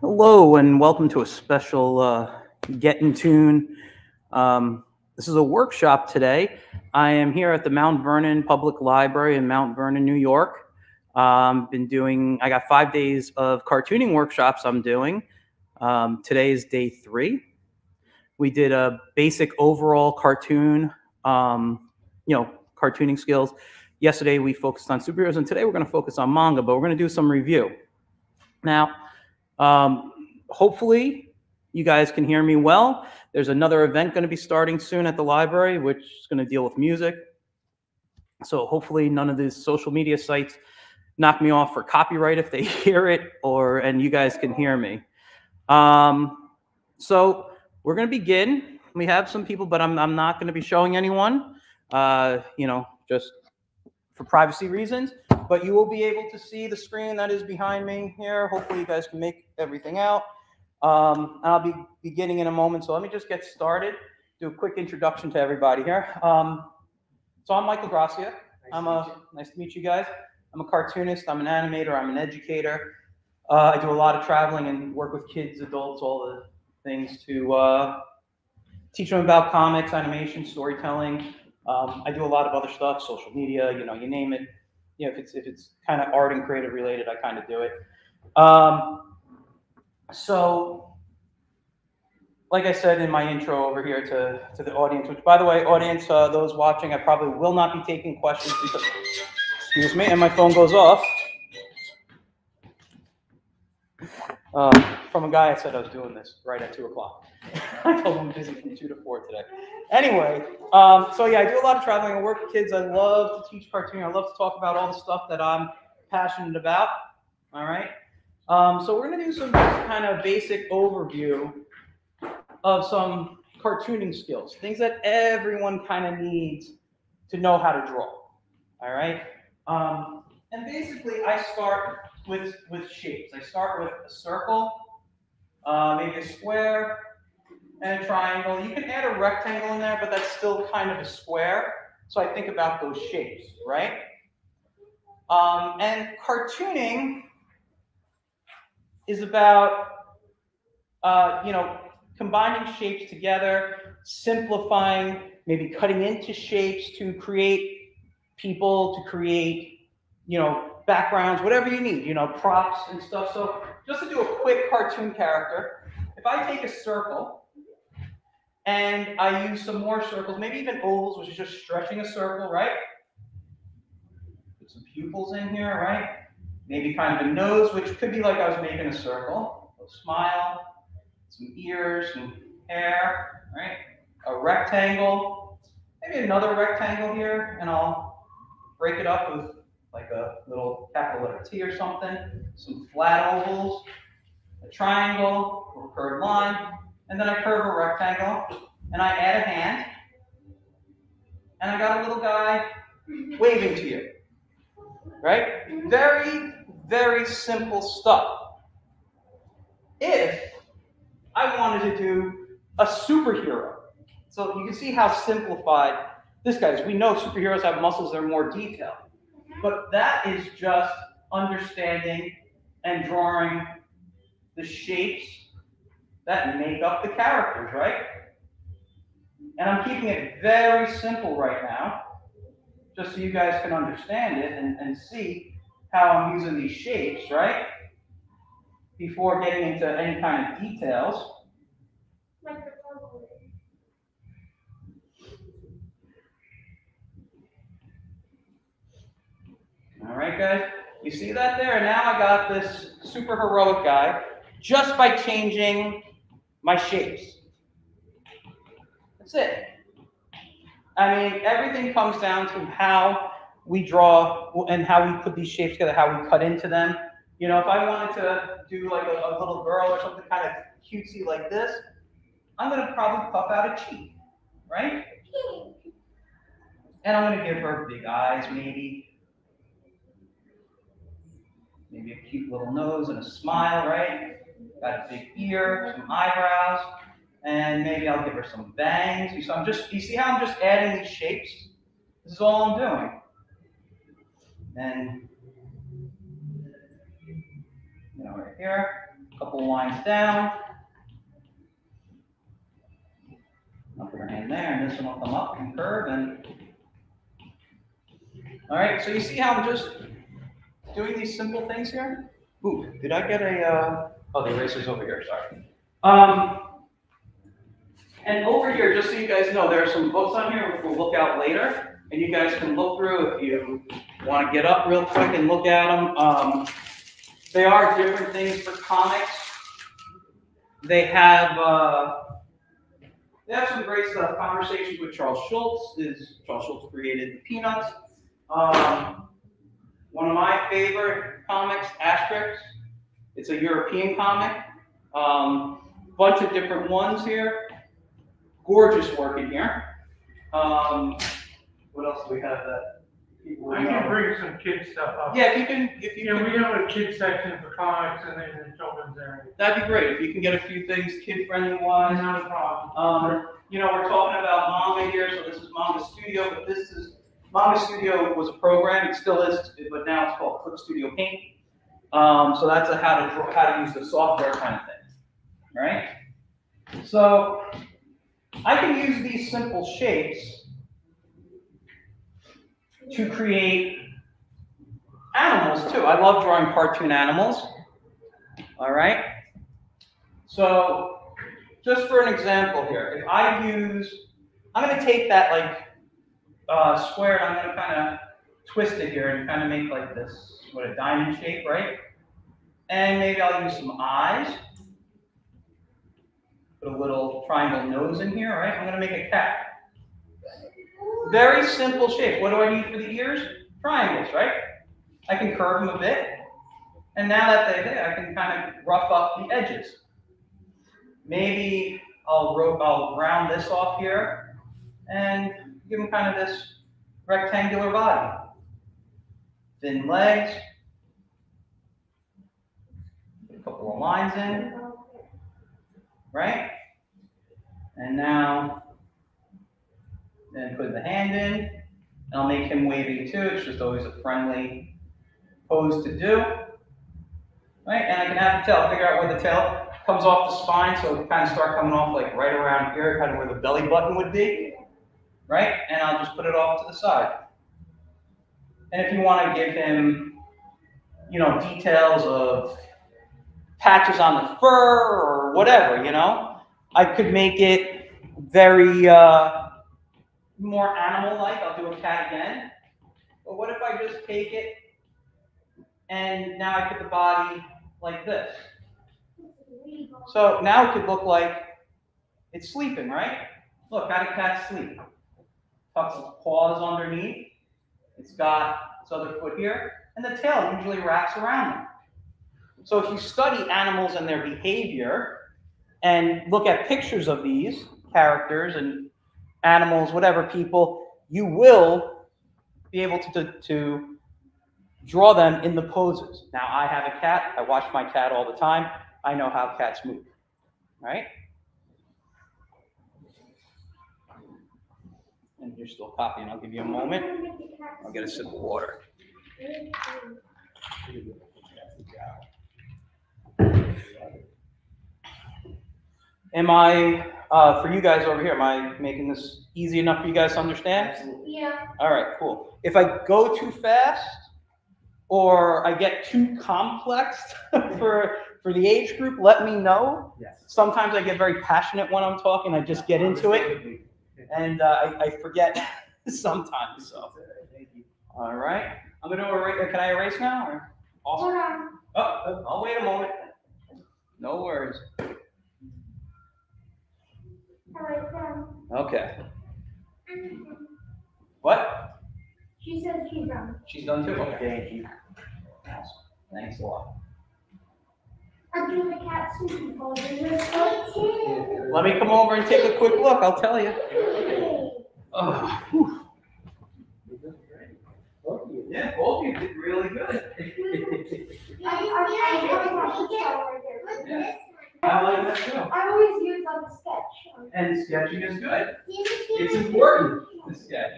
Hello, and welcome to a special uh, Get in Toon. Um, this is a workshop today. I am here at the Mount Vernon Public Library in Mount Vernon, New York. Um, been doing, I got five days of cartooning workshops I'm doing. Um, today is day three. We did a basic overall cartoon, um, you know, cartooning skills. Yesterday we focused on superheroes, and today we're going to focus on manga, but we're going to do some review. Now, um, hopefully, you guys can hear me well. There's another event going to be starting soon at the library, which is going to deal with music. So hopefully, none of these social media sites knock me off for copyright if they hear it, or and you guys can hear me. Um, so we're going to begin. We have some people, but I'm I'm not going to be showing anyone. Uh, you know, just for privacy reasons but you will be able to see the screen that is behind me here. Hopefully you guys can make everything out. Um, I'll be beginning in a moment, so let me just get started. Do a quick introduction to everybody here. Um, so I'm Michael Grassia. Nice I'm a nice to meet you guys. I'm a cartoonist. I'm an animator. I'm an educator. Uh, I do a lot of traveling and work with kids, adults, all the things to uh, teach them about comics, animation, storytelling. Um, I do a lot of other stuff, social media, you know, you name it you know, if it's if it's kind of art and creative related, I kind of do it. Um, so, like I said in my intro over here to, to the audience, which by the way, audience, uh, those watching, I probably will not be taking questions because, excuse me, and my phone goes off. Um, from a guy I said I was doing this right at two o'clock. I told him I'm busy from two to four today. Anyway, um, so yeah, I do a lot of traveling. I work with kids. I love to teach cartooning. I love to talk about all the stuff that I'm passionate about. All right. Um, so we're gonna do some kind of basic overview of some cartooning skills, things that everyone kind of needs to know how to draw. All right. Um, and basically, I start with with shapes. I start with a circle, uh, maybe a square, and a triangle. You can add a rectangle in there, but that's still kind of a square. So I think about those shapes, right? Um, and cartooning is about, uh, you know, combining shapes together, simplifying, maybe cutting into shapes to create people, to create, you know, backgrounds, whatever you need, you know, props and stuff. So just to do a quick cartoon character, if I take a circle and I use some more circles, maybe even ovals, which is just stretching a circle, right? Put some pupils in here, right? Maybe kind of a nose, which could be like I was making a circle. A smile, some ears, some hair, right? A rectangle, maybe another rectangle here, and I'll break it up with like a little capital letter T or something. Some flat ovals, a triangle or curved line, and then I curve a rectangle, and I add a hand, and I got a little guy waving to you. Right? Very, very simple stuff. If I wanted to do a superhero, so you can see how simplified this guy is. We know superheroes have muscles that are more detailed, but that is just understanding and drawing the shapes that make up the characters, right? And I'm keeping it very simple right now, just so you guys can understand it and, and see how I'm using these shapes, right? Before getting into any kind of details. All right, guys. You see that there? And now I got this super heroic guy just by changing my shapes. That's it. I mean, everything comes down to how we draw and how we put these shapes together, how we cut into them. You know, if I wanted to do like a, a little girl or something kind of cutesy like this, I'm going to probably puff out a cheek, right? And I'm going to give her big eyes, maybe. Maybe a cute little nose and a smile, right? Got a big ear, some eyebrows, and maybe I'll give her some bangs. So I'm just, you see how I'm just adding these shapes? This is all I'm doing. And, you know, right here, a couple couple lines down. I'll put her hand there, and this one will come up and curve, and all right. So you see how I'm just doing these simple things here? Ooh, did I get a? Uh... Oh, the eraser's over here. Sorry. Um, and over here, just so you guys know, there are some books on here which we'll look out later, and you guys can look through if you want to get up real quick and look at them. Um, they are different things for comics. They have uh, they have some great stuff. Conversations with Charles Schulz is Charles Schulz created the Peanuts. Um, one of my favorite comics, Asterix. It's a European comic. Um, bunch of different ones here. Gorgeous work in here. Um, what else do we have that people I can bring some kid stuff up. Yeah, if you can, if you Yeah, can, we have a kid section for comics and then the children's area. that'd be great. If you can get a few things kid-friendly wise. Not a problem. Um, you know, we're talking about manga here, so this is Manga Studio, but this is Manga Studio was a program, it still is, but now it's called Clip Studio Paint. Um, so that's a how to how to use the software kind of thing, right? So I can use these simple shapes to create animals too. I love drawing cartoon animals. All right. So just for an example here, if I use, I'm going to take that like uh, square and I'm going to kind of twist it here and kind of make like this, what a diamond shape, right? And maybe I'll use some eyes. Put a little triangle nose in here, right? I'm going to make a cat. Very simple shape. What do I need for the ears? Triangles, right? I can curve them a bit. And now that they're there, I can kind of rough up the edges. Maybe I'll, ro- I'll round this off here and give them kind of this rectangular body. Thin legs. Put a couple of lines in, right? And now, then put the hand in. And I'll make him wavy too. It's just always a friendly pose to do. Right? And I can have the tail, figure out where the tail comes off the spine, so it kind of start coming off like right around here, kind of where the belly button would be. Right? And I'll just put it off to the side. And if you want to give him, you know, details of patches on the fur or whatever, you know, I could make it very uh, more animal-like. I'll do a cat again. But what if I just take it and now I put the body like this? So now it could look like it's sleeping, right? Look, how do cats sleep? Tucks its paws underneath. It's got its other foot here, and the tail usually wraps around them. So if you study animals and their behavior and look at pictures of these characters and animals, whatever people, you will be able to, to, to draw them in the poses. Now, I have a cat. I watch my cat all the time. I know how cats move, right? And you're still copying. I'll give you a moment. I'll get a sip of water. Am I, uh, for you guys over here, am I making this easy enough for you guys to understand? Yeah. All right, cool. If I go too fast or I get too complex for for the age group, let me know. Yes. Sometimes I get very passionate when I'm talking. I just get into it and uh, I, I forget sometimes. So, all right. I'm gonna erase. Can I erase now? Or? Hold Awesome. on. Oh, I'll wait a moment. No worries. All right, down. Okay. What? She said she's done. She's done too. Okay. Thank you. Awesome. Thanks a lot. I'm doing the cat sleeping pose. and you're so cute. Let me come over and take a quick look. I'll tell you. Oh, whew. Yeah, both of you did really good. I, I, I have my shell right here. Yeah. I like that too. I always use on the sketch. And sketching is good. It's important to sketch.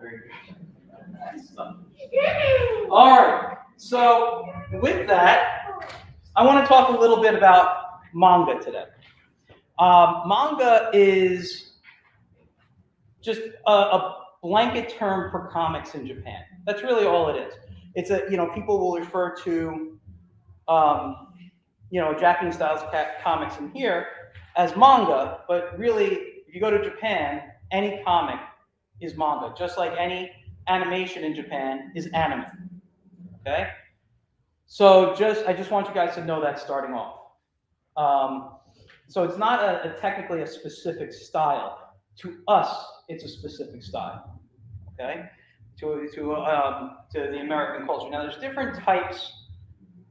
Very good. Nice. All right. So with that, I want to talk a little bit about manga today. Um, manga is just a, a blanket term for comics in Japan. That's really all it is. It's a you know people will refer to um, you know Japanese styles comics in here as manga, but really if you go to Japan, any comic is manga, just like any animation in Japan is anime. Okay, so just I just want you guys to know that starting off. Um, so it's not a, a technically a specific style. To us, it's a specific style. Okay, to to um, to the American culture. Now, there's different types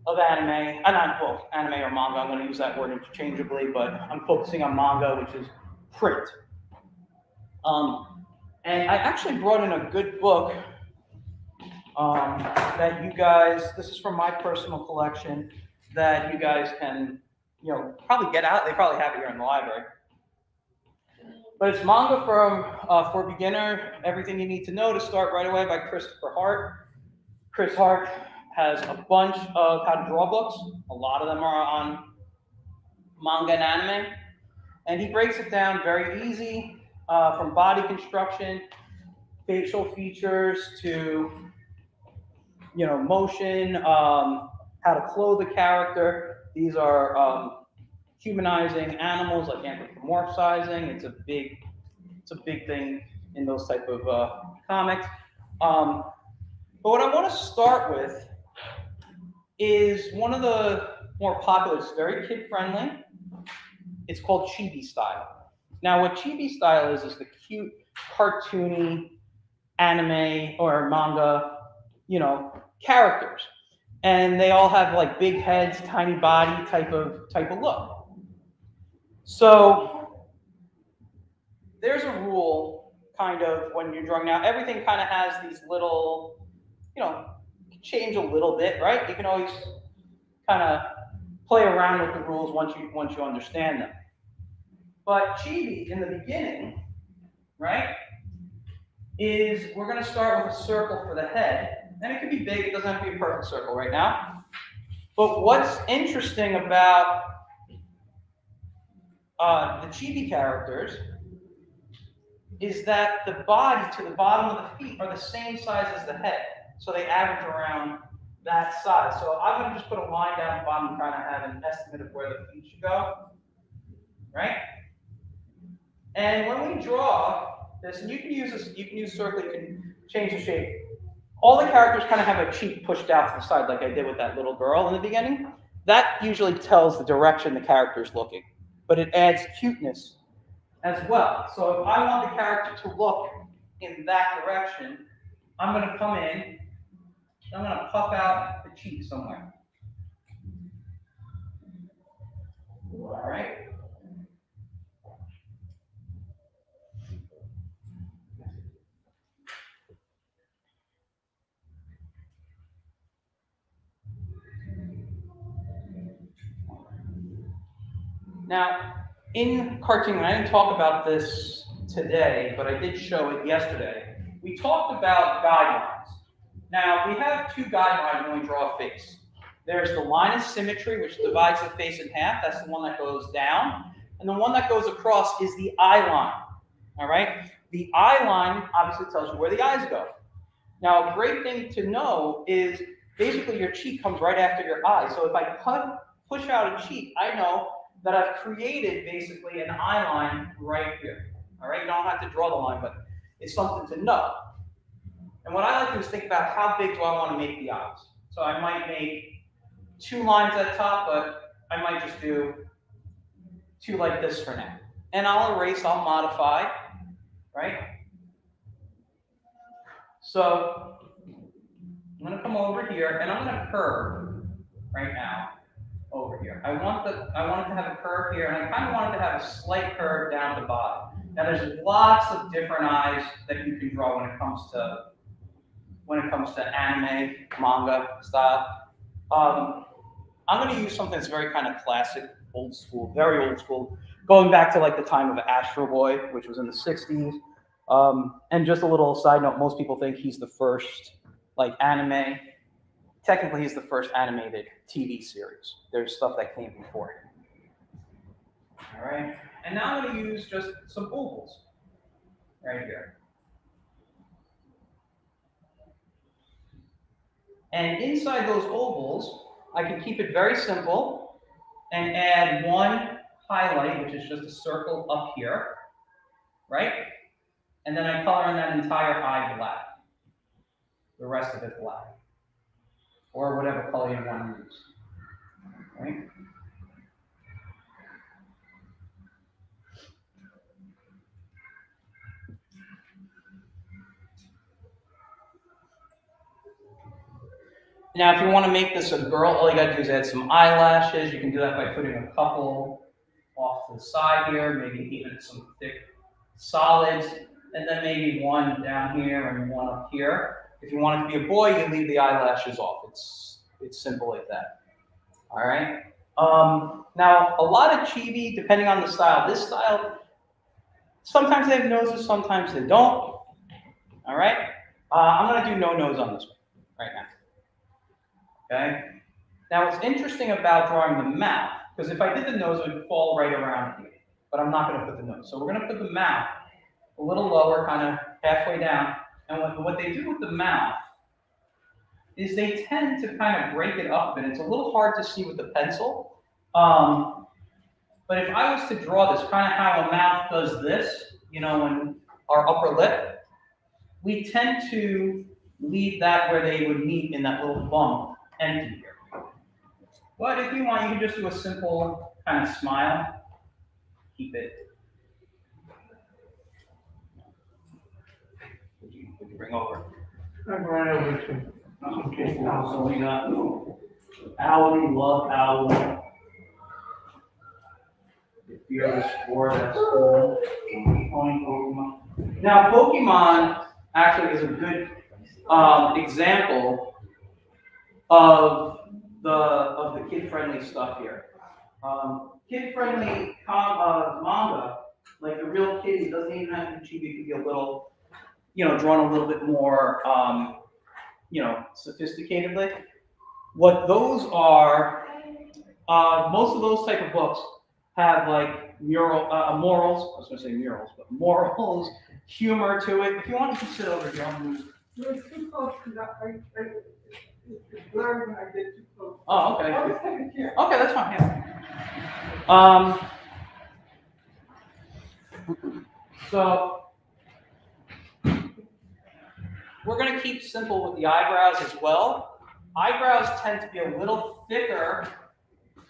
of anime. Uh, not well, anime or manga. I'm going to use that word interchangeably, but I'm focusing on manga, which is print. Um, and I actually brought in a good book um, that you guys. This is from my personal collection that you guys can, you know, probably get out. They probably have it here in the library. But it's manga from uh, for beginner, everything you need to know to start right away by Christopher Hart. Chris Hart has a bunch of how to draw books. A lot of them are on manga and anime, and he breaks it down very easy uh, from body construction, facial features to you know motion, um, how to clothe a character. These are um, humanizing animals like anthropomorphizing. It's a big, it's a big thing in those type of uh, comics. Um, but what I want to start with is one of the more popular. It's very kid friendly. It's called chibi style. Now, what chibi style is is the cute, cartoony anime or manga, you know, characters, and they all have like big heads, tiny body type of type of look. So there's a rule, kind of, when you're drawing. Now everything kind of has these little, you know, change a little bit, right? You can always kind of play around with the rules once you once you understand them. But chibi in the beginning, right, is we're going to start with a circle for the head, and it could be big. It doesn't have to be a perfect circle right now. But what's interesting about uh, the chibi characters is that the body to the bottom of the feet are the same size as the head. So they average around that size. So I'm going to just put a line down the bottom and kind of have an estimate of where the feet should go. Right? And when we draw this, and you can use this, you can use circle, you can change the shape. All the characters kind of have a cheek pushed out to the side, like I did with that little girl in the beginning. That usually tells the direction the character is looking but it adds cuteness as well. So if I want the character to look in that direction, I'm going to come in, I'm going to puff out the cheek somewhere. All right? Now, in cartoon, I didn't talk about this today, but I did show it yesterday. We talked about guidelines. Now, we have two guidelines when we draw a face. There's the line of symmetry, which divides the face in half. That's the one that goes down. And the one that goes across is the eye line. All right? The eye line obviously tells you where the eyes go. Now, a great thing to know is basically your cheek comes right after your eye. So if I push out a cheek, I know that I've created basically an eye line right here. All right, you don't have to draw the line, but it's something to know. And what I like to do is think about how big do I want to make the eyes. So I might make two lines at the top, but I might just do two like this for now. And I'll erase, I'll modify, right? So I'm going to come over here and I'm going to curve right now over here. I want the I want it to have a curve here, and I kind of want it to have a slight curve down the bottom. Now there's lots of different eyes that you can draw when it comes to when it comes to anime, manga style. Um, I'm going to use something that's very kind of classic, old school, very old school, going back to like the time of Astro Boy, which was in the 60s. Um, and just a little side note, most people think he's the first like anime technically he's the first animated TV series. There's stuff that came before him. All right, and now I'm going to use just some ovals right here. And inside those ovals, I can keep it very simple and add one highlight, which is just a circle up here, right? And then I color in that entire eye black. The rest of it black. Or whatever color you want to use. Right? Now, if you want to make this a girl, all you got to do is add some eyelashes. You can do that by putting a couple off to the side here, maybe even some thick solids, and then maybe one down here and one up here. If you want it to be a boy, you leave the eyelashes off. It's it's simple like that. All right. Um, now, a lot of chibi, depending on the style, this style, sometimes they have noses, sometimes they don't. All right. Uh, I'm gonna do no nose on this one right now. Okay? Now, what's interesting about drawing the mouth, because if I did the nose, it would fall right around here, but I'm not going to put the nose. So we're going to put the mouth a little lower, kind of halfway down. And what, what they do with the mouth is they tend to kind of break it up, and it's a little hard to see with the pencil. Um, but if I was to draw this, kind of how a mouth does this, you know, when our upper lip, we tend to leave that where they would meet in that little bump empty here. But if you want, you can just do a simple kind of smile. Keep it. Would you, would you bring over? I'm right over to some kids now. So we got Owly, love Owly. If you have a sport, that's cool. Pokemon. Now, Pokemon actually is a good um, example of the of the kid-friendly stuff here. Um, kid-friendly uh, manga, like the real kids, doesn't even have to be. It could be a little, you know, drawn a little bit more, um, you know, sophisticatedly. What those are, uh, most of those type of books have like mural uh, morals. I was going to say murals, but morals, humor to it. If you want, you can sit over here. You're too close that. I, I, it's blurry when I get too close. Oh, okay. I was taking care. Okay, that's fine. Yeah. Um, so we're going to keep simple with the eyebrows as well. Eyebrows tend to be a little thicker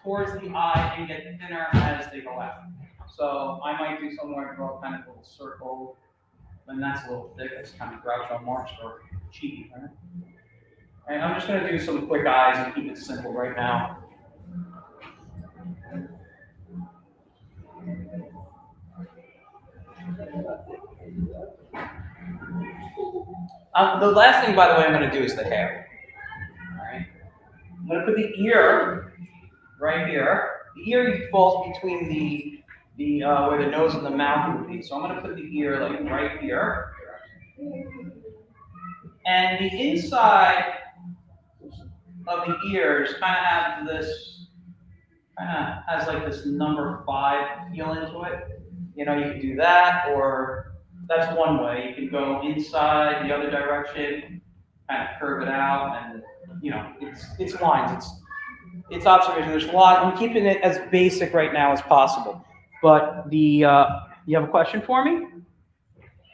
towards the eye and get thinner as they go out. So I might do somewhere draw kind of a little circle, and that's a little thick. It's kind of Groucho Marx or cheeky, right? And I'm just going to do some quick eyes and keep it simple right now. Um, the last thing, by the way, I'm going to do is the hair. All right. I'm going to put the ear right here. The ear falls between the the uh, where the nose and the mouth would be. So I'm going to put the ear like right here. And the inside of the ears kind of have this, kind of has like this number five feel into it. You know, you can do that, or that's one way. You can go inside the other direction, kind of curve it out, and you know, it's it's lines. It's it's observation. There's a lot. I'm keeping it as basic right now as possible. But the uh, you have a question for me?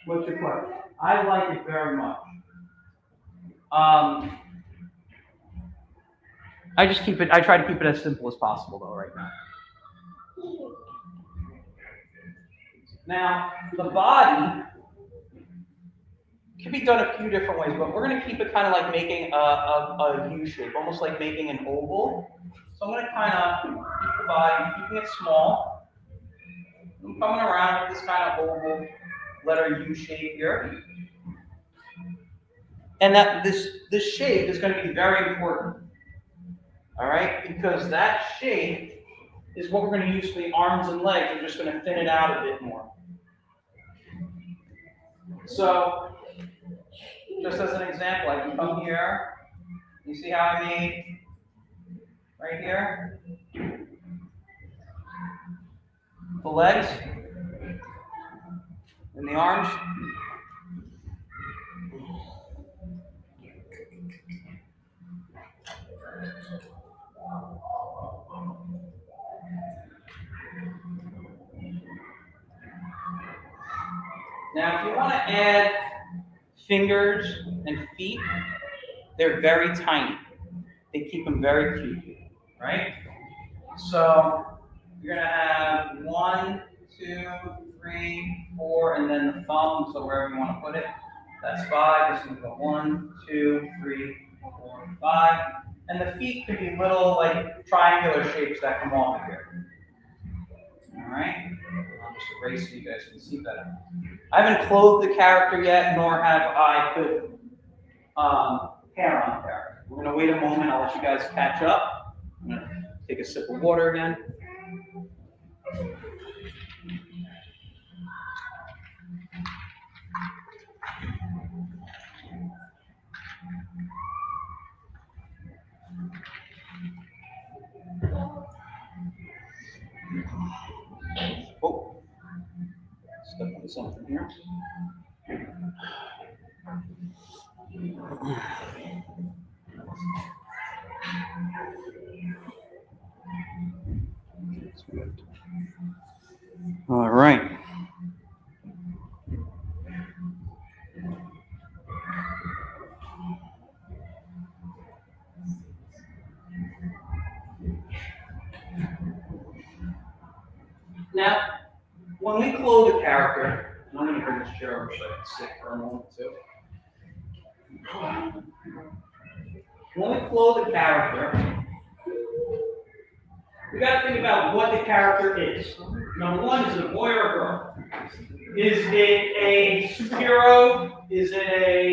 What's your question? I like it very much. Um, I just keep it. I try to keep it as simple as possible, though, right now. Now, the body can be done a few different ways, but we're going to keep it kind of like making a, a, a U shape, almost like making an oval. So I'm going to kind of keep the body, keeping it small. I'm coming around with this kind of oval letter U shape here. And that this this shape is going to be very important. All right, because that shape is what we're going to use for the arms and legs. We're just going to thin it out a bit more. So, just as an example, I can come here You see how I made right here? The legs and the arms. Now, if you want to add fingers and feet, they're very tiny. They keep them very cute, right? So you're gonna have one, two, three, four, and then the thumb, so wherever you want to put it. That's five. This one's got one, two, three, four, five. And the feet could be little like triangular shapes that come off of here. All right. I'll just so you guys can see better. I haven't clothed the character yet, nor have I put um, hair on the character. We're gonna wait a moment. I'll let you guys catch up. I'm gonna take a sip of water again. Something here. All right. Now, when we clothe a character, and I'm going to bring this chair over so I can sit for a moment too. When we clothe a character, we got to think about what the character is. Number one, is it a boy or a girl? Is it a superhero? Is it a,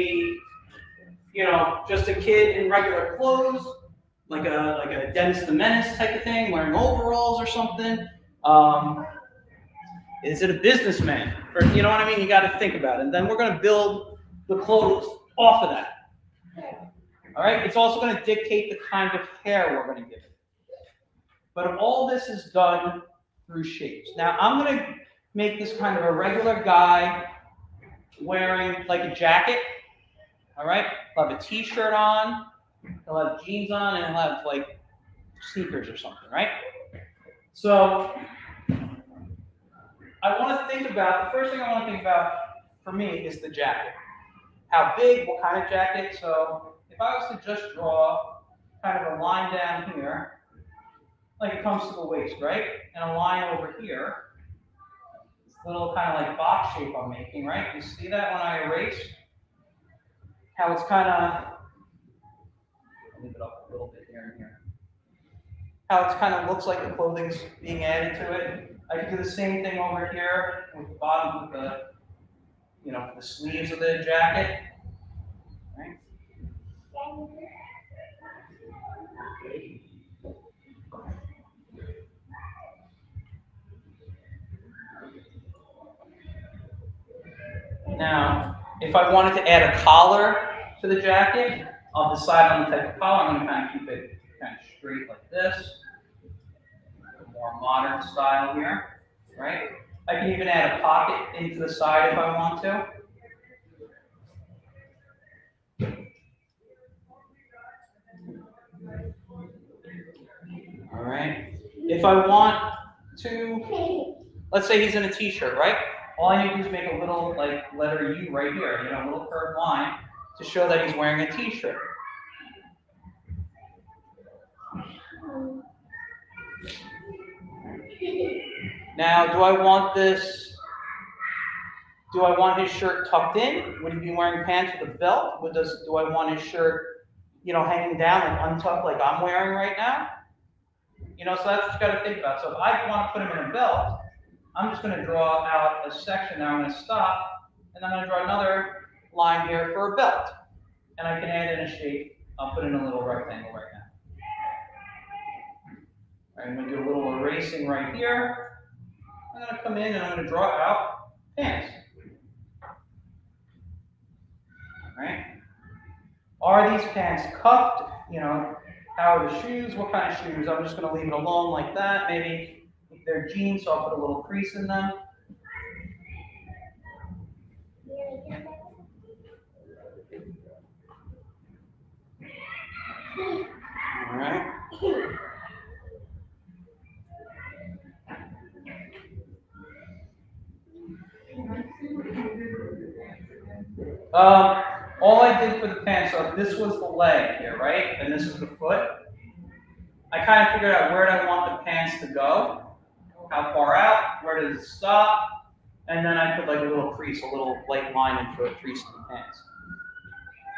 you know, just a kid in regular clothes, like a like a Dennis the Menace type of thing, wearing overalls or something? Um, is it a businessman? Or you know what I mean? You got to think about it. And then we're going to build the clothes off of that. All right. It's also going to dictate the kind of hair we're going to give it. But all this is done through shapes. Now I'm going to make this kind of a regular guy wearing like a jacket. All right. He'll have a t-shirt on. He'll have jeans on, and he'll have like sneakers or something, right? So I want to think about the first thing I want to think about for me is the jacket. How big? What kind of jacket? So if I was to just draw kind of a line down here, like it comes to the waist, right? And a line over here, this little kind of like box shape I'm making, right? You see that when I erase? How it's kind of, leave it up a little bit here and here. How it kind of looks like the clothing's being added to it. I can do the same thing over here with the bottom of the, you know, the sleeves of the jacket. Right? Now, if I wanted to add a collar to the jacket, I'll decide on the type of collar. I'm going to kind of keep it kind of straight like this. More modern style here, right? I can even add a pocket into the side if I want to. All right. If I want to, let's say he's in a t-shirt, right? All I need to do is make a little like letter U right here, you know, a little curved line to show that he's wearing a t-shirt. Now, do I want this, do I want his shirt tucked in? Would he be wearing pants with a belt? Would does, do I want his shirt, you know, hanging down and untucked like I'm wearing right now? You know, so that's what you got to think about. So if I want to put him in a belt, I'm just going to draw out a section Now I'm going to stop, and I'm going to draw another line here for a belt. And I can add in a shape. I'll put in a little rectangle right now. All right, I'm going to do a little erasing right here. I'm going to come in and I'm going to draw out pants. Right. Are these pants cuffed? you know, how are the shoes? What kind of shoes? I'm just gonna leave it alone like that. Maybe if they're jeans, so I'll put a little crease in them. All right. Can I see what you did with the pants again? Um, all I did for the pants, so this was the leg here, right? And this was the foot. I kind of figured out where I want the pants to go, how far out, where does it stop, and then I put like a little crease, a little light line into a crease in the pants.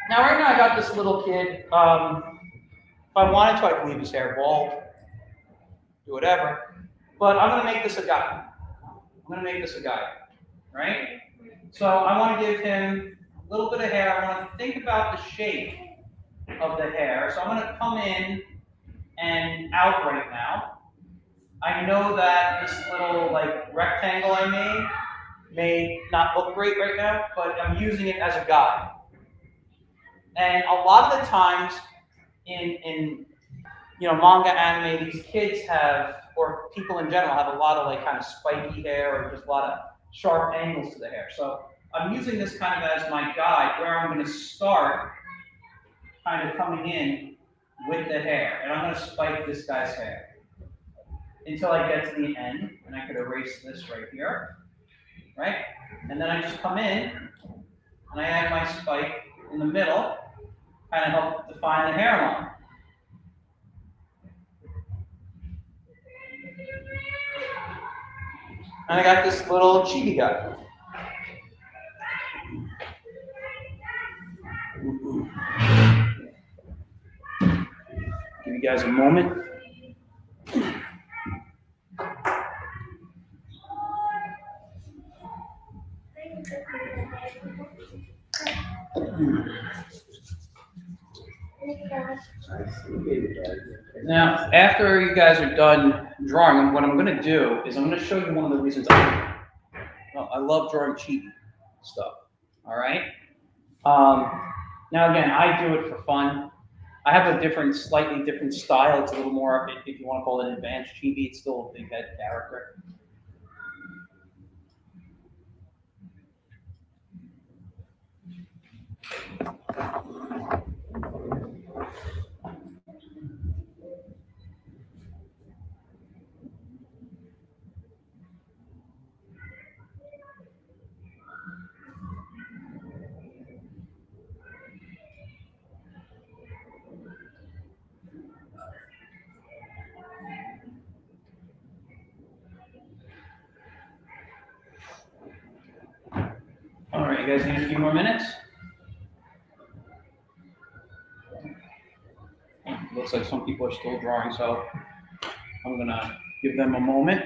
Now, right now, I got this little kid. Um, if I wanted to, I could leave his hair bald, do whatever. But I'm gonna make this a guy. I'm gonna make this a guy, right? So I want to give him a little bit of hair. I want to think about the shape of the hair. So I'm going to come in and out right now. I know that this little like rectangle I made may not look great right now, but I'm using it as a guide. And a lot of the times in in you know manga anime, these kids have or people in general have a lot of like kind of spiky hair or just a lot of sharp angles to the hair. So I'm using this kind of as my guide where I'm going to start kind of coming in with the hair. And I'm going to spike this guy's hair until I get to the end. And I could erase this right here, right? And then I just come in and I add my spike in the middle, kind of help define the hairline. And I got this little chibi guy. Give you guys a moment. Now, after you guys are done drawing, what I'm going to do is I'm going to show you one of the reasons I, I love drawing chibi stuff. All right. Um, now, again, I do it for fun. I have a different, slightly different style. It's a little more, if you want to call it advanced chibi, it's still a big head character. All right, you guys need a few more minutes? Looks like some people are still drawing, so I'm gonna give them a moment.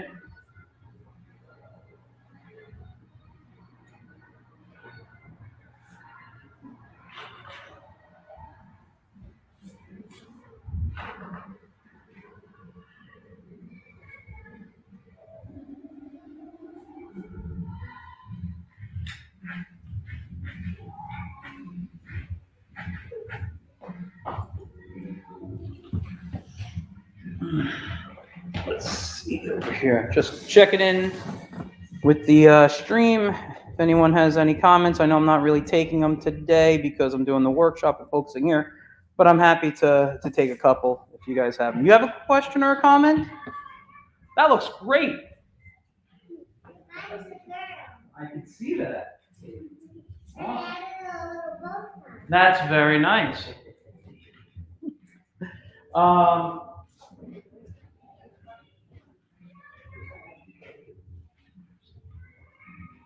Let's see over here. Just checking in with the uh, stream. If anyone has any comments, I know I'm not really taking them today because I'm doing the workshop and focusing here, but I'm happy to, to take a couple if you guys have them. You have a question or a comment? That looks great. I can see that. Awesome. That's very nice. Um,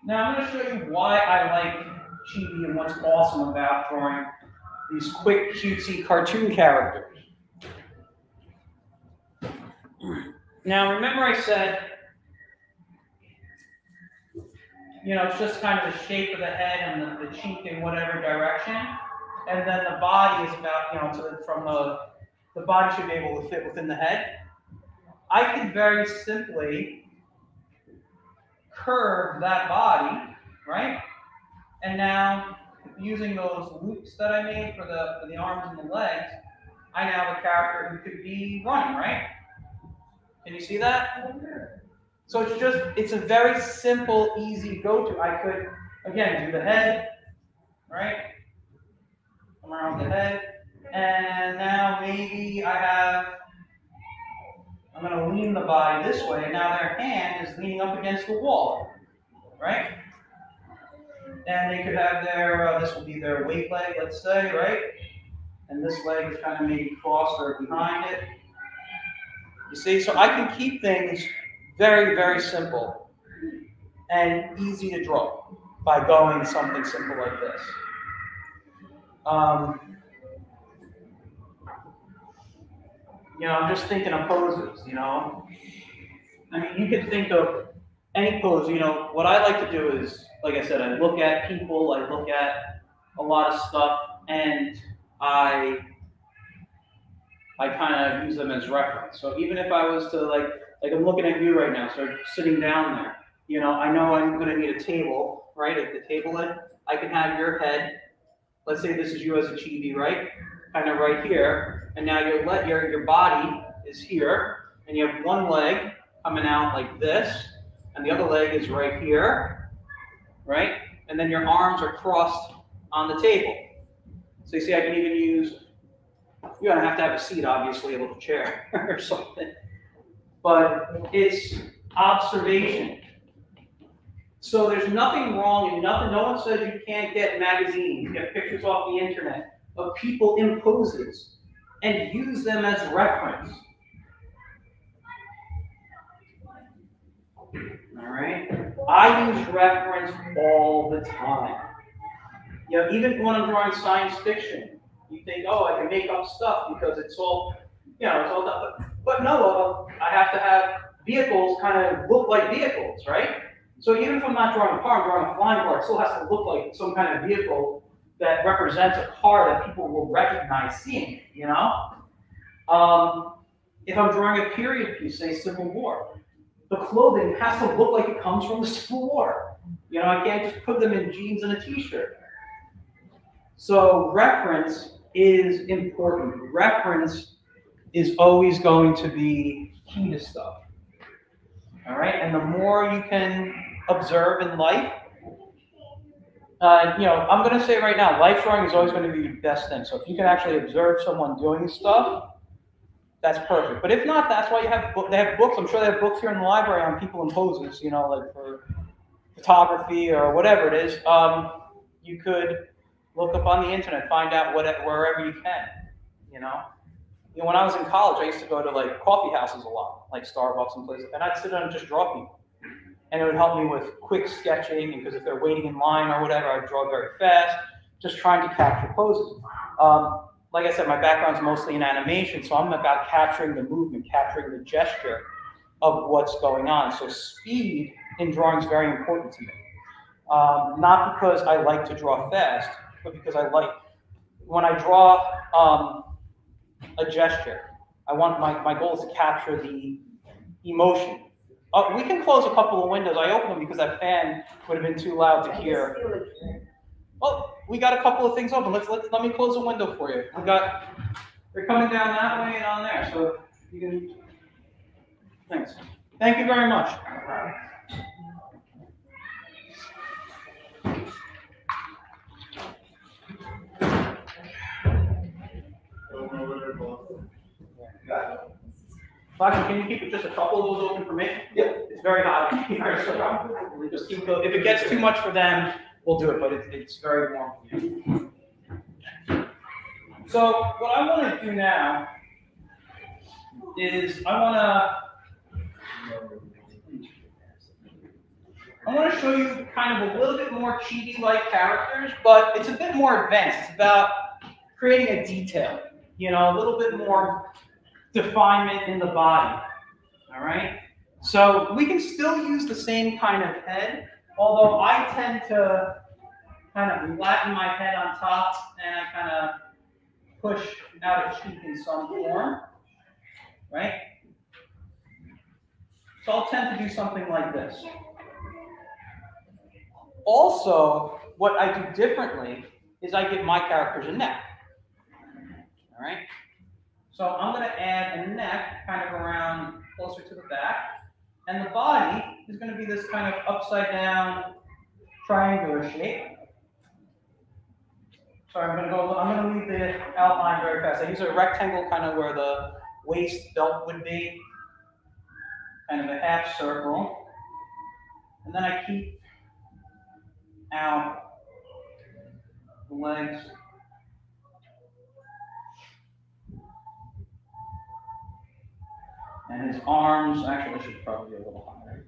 now I'm going to show you why I like Chibi and what's awesome about drawing these quick, cutesy cartoon characters. Now, remember I said, you know, it's just kind of the shape of the head and the, the cheek in whatever direction. And then the body is about, you know, to from the, the body should be able to fit within the head. I can very simply curve that body, right? And now using those loops that I made for the for the arms and the legs, I now have a character who could be running, right? Can you see that? So it's just, it's a very simple, easy go-to. I could, again, do the head, right? Come around the head. And now maybe I have, I'm gonna lean the body this way, now their hand is leaning up against the wall, right? And they could have their, uh, this will be their weight leg, let's say, right? And this leg is kind of maybe crossed or behind it. You see, so I can keep things very, very simple and easy to draw by going something simple like this. Um, you know, I'm just thinking of poses, you know. I mean, you could think of any pose, you know, what I like to do is, like I said, I look at people, I look at a lot of stuff, and I I kind of use them as reference. So even if I was to like, like I'm looking at you right now, so sitting down there, you know, I know I'm going to need a table, right? At the table I can have your head. Let's say this is you as a chibi, right? Kind of right here, and now your let your your body is here, and you have one leg coming out like this, and the other leg is right here, right? And then your arms are crossed on the table. So you see, I can even use you're gonna have to have a seat, obviously, a little chair or something. But it's observation. So there's nothing wrong and nothing, no one says you can't get magazines, get pictures off the internet of people in poses and use them as reference. All right? I use reference all the time. You know, even when I'm drawing science fiction, you think, oh, I can make up stuff because it's all, you know, it's all done. But, but no, uh, I have to have vehicles kind of look like vehicles, right? So even if I'm not drawing a car, I'm drawing a flying car, it still has to look like some kind of vehicle that represents a car that people will recognize seeing it, you know? Um, if I'm drawing a period piece, say Civil War, the clothing has to look like it comes from the Civil War. You know, I can't just put them in jeans and a t-shirt. So reference is important. Reference is always going to be key to stuff. All right, and the more you can observe in life, uh, you know, I'm going to say right now, life drawing is always going to be the best thing. So if you can actually observe someone doing stuff, that's perfect. But if not, that's why you have they have books. I'm sure they have books here in the library on people in poses. You know, like for photography or whatever it is. Um, you could look up on the internet, find out what wherever you can. You know, you know, when I was in college, I used to go to like coffee houses a lot, like Starbucks and places, and I'd sit down and just draw people, and it would help me with quick sketching. Because if they're waiting in line or whatever, I'd draw very fast, just trying to capture poses. Um, like I said, my background's mostly in animation, so I'm about capturing the movement, capturing the gesture of what's going on. So speed in drawing is very important to me. Um, not because I like to draw fast, but because I like, when I draw um, a gesture, I want my, my goal is to capture the emotion. Uh, we can close a couple of windows. I opened them because that fan would have been too loud to hear. Well, we got a couple of things open. Let's let let me close a window for you. We got they're coming down that way and on there, so you can. Thanks. Thank you very much. Flash, can you keep it just a couple of those open for me? Yep. It's very hot in here, so just keep those. If it gets too much for them, we'll do it, but it's, it's very warm here. So what I want to do now is I want to I want to show you kind of a little bit more chibi-like characters, but it's a bit more advanced. It's about creating a detail, you know, a little bit more definement in the body. All right. So we can still use the same kind of head, although I tend to kind of flatten my head on top and I kind of push out a cheek in some form, right? So I'll tend to do something like this. Also, what I do differently is I give my characters a neck, all right? So I'm gonna add a neck kind of around closer to the back. And the body is gonna be this kind of upside down triangular shape. So I'm gonna go, I'm gonna leave the outline very fast. I use a rectangle kind of where the waist belt would be. Kind of a half circle. And then I keep out the legs. And his arms, actually, should probably be a little higher.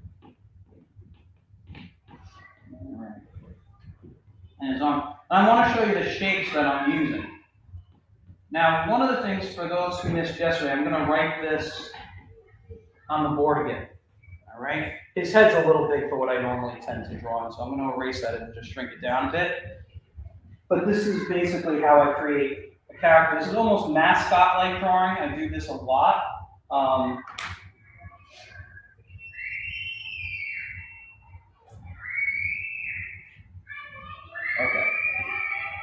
And his arm. I want to show you the shapes that I'm using. Now, one of the things for those who missed yesterday, I'm going to write this on the board again. All right? His head's a little big for what I normally tend to draw, so I'm going to erase that and just shrink it down a bit. But this is basically how I create a character. This is almost mascot-like drawing. I do this a lot. Um, okay.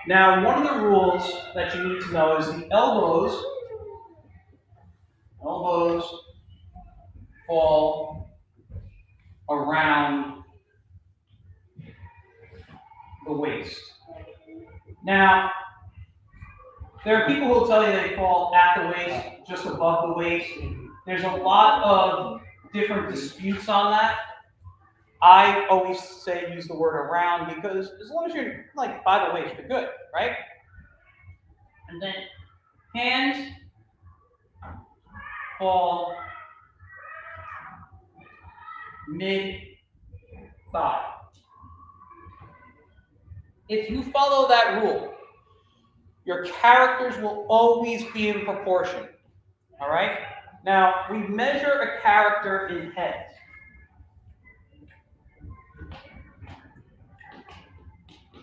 Now, one of the rules that you need to know is the elbows, elbows fall around the waist. Now, there are people who will tell you they fall at the waist, just above the waist. There's a lot of different disputes on that. I always say use the word around because as long as you're like by the waist, you're good, right? And then hands fall mid thigh. If you follow that rule, your characters will always be in proportion. All right? Now, we measure a character in heads.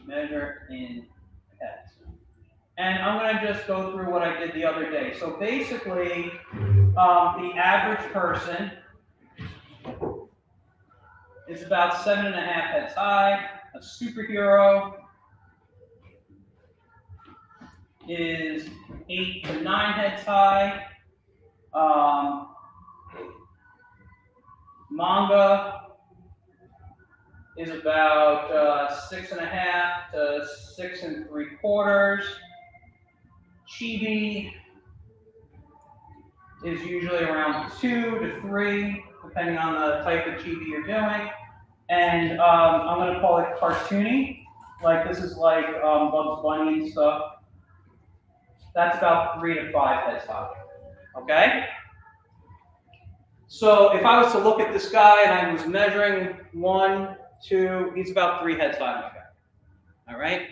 Measure in heads. And I'm going to just go through what I did the other day. So basically, um, the average person is about seven and a half heads high. A superhero is eight to nine heads high. Um, manga is about uh, six and a half to six and three quarters. Chibi is usually around two to three, depending on the type of chibi you're doing. And um, I'm going to call it cartoony. Like this is like um, Bugs Bunny and stuff. That's about three to five heads high. Okay? So if I was to look at this guy and I was measuring one, two, he's about three heads high. All right?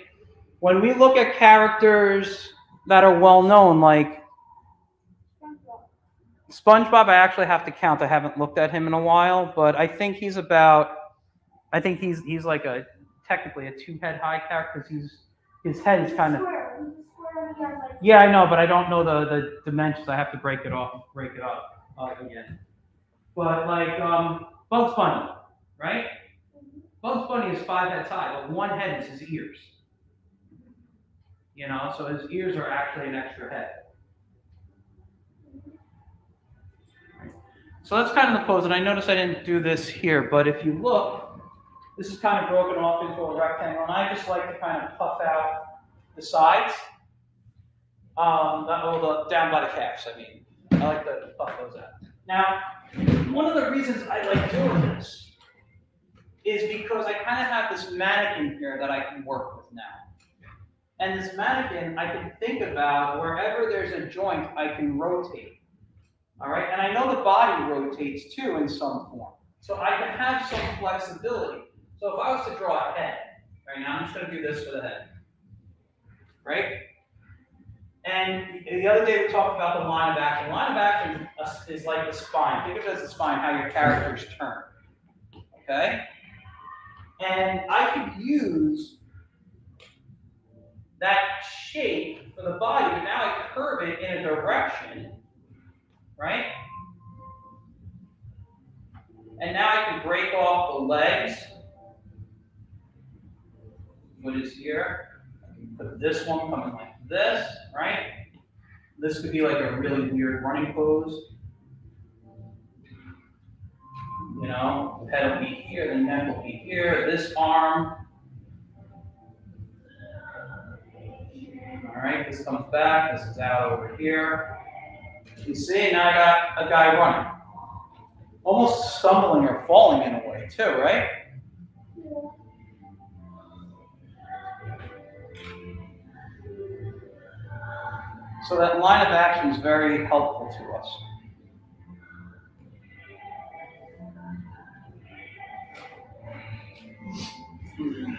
When we look at characters that are well known, like SpongeBob, I actually have to count. I haven't looked at him in a while, but I think he's about, I think he's he's like a technically a two head high character because he's his head is kind of Yeah, I know, but I don't know the, the dimensions. I have to break it off, break it up uh, again. But like um, Bugs Bunny, right? Bugs Bunny is five heads high, but one head is his ears. You know, so his ears are actually an extra head. So that's kind of the pose, and I notice I didn't do this here, but if you look, this is kind of broken off into a rectangle, and I just like to kind of puff out the sides. Um, the, oh, the, down by the calves, I mean. I like to puff those out. Now, one of the reasons I like doing this is because I kind of have this mannequin here that I can work with now. And this mannequin, I can think about wherever there's a joint, I can rotate. All right, and I know the body rotates too in some form. So I can have some flexibility. So if I was to draw a head, right now, I'm just to do this for the head. Right? And the other day we talked about the line of action. Line of action is like the spine. Think of it as the spine, how your characters turn. Okay? And I could use that shape for the body, but now I curve it in a direction, right? And now I can break off the legs. What is here? I can put this one coming like this, right? this could be like a really weird running pose. You know, the head will be here, the neck will be here, this arm. All right, this comes back, this is out over here. You see, now I got a guy running. Almost stumbling or falling in a way, too, right? So that line of action is very helpful to us. Hmm.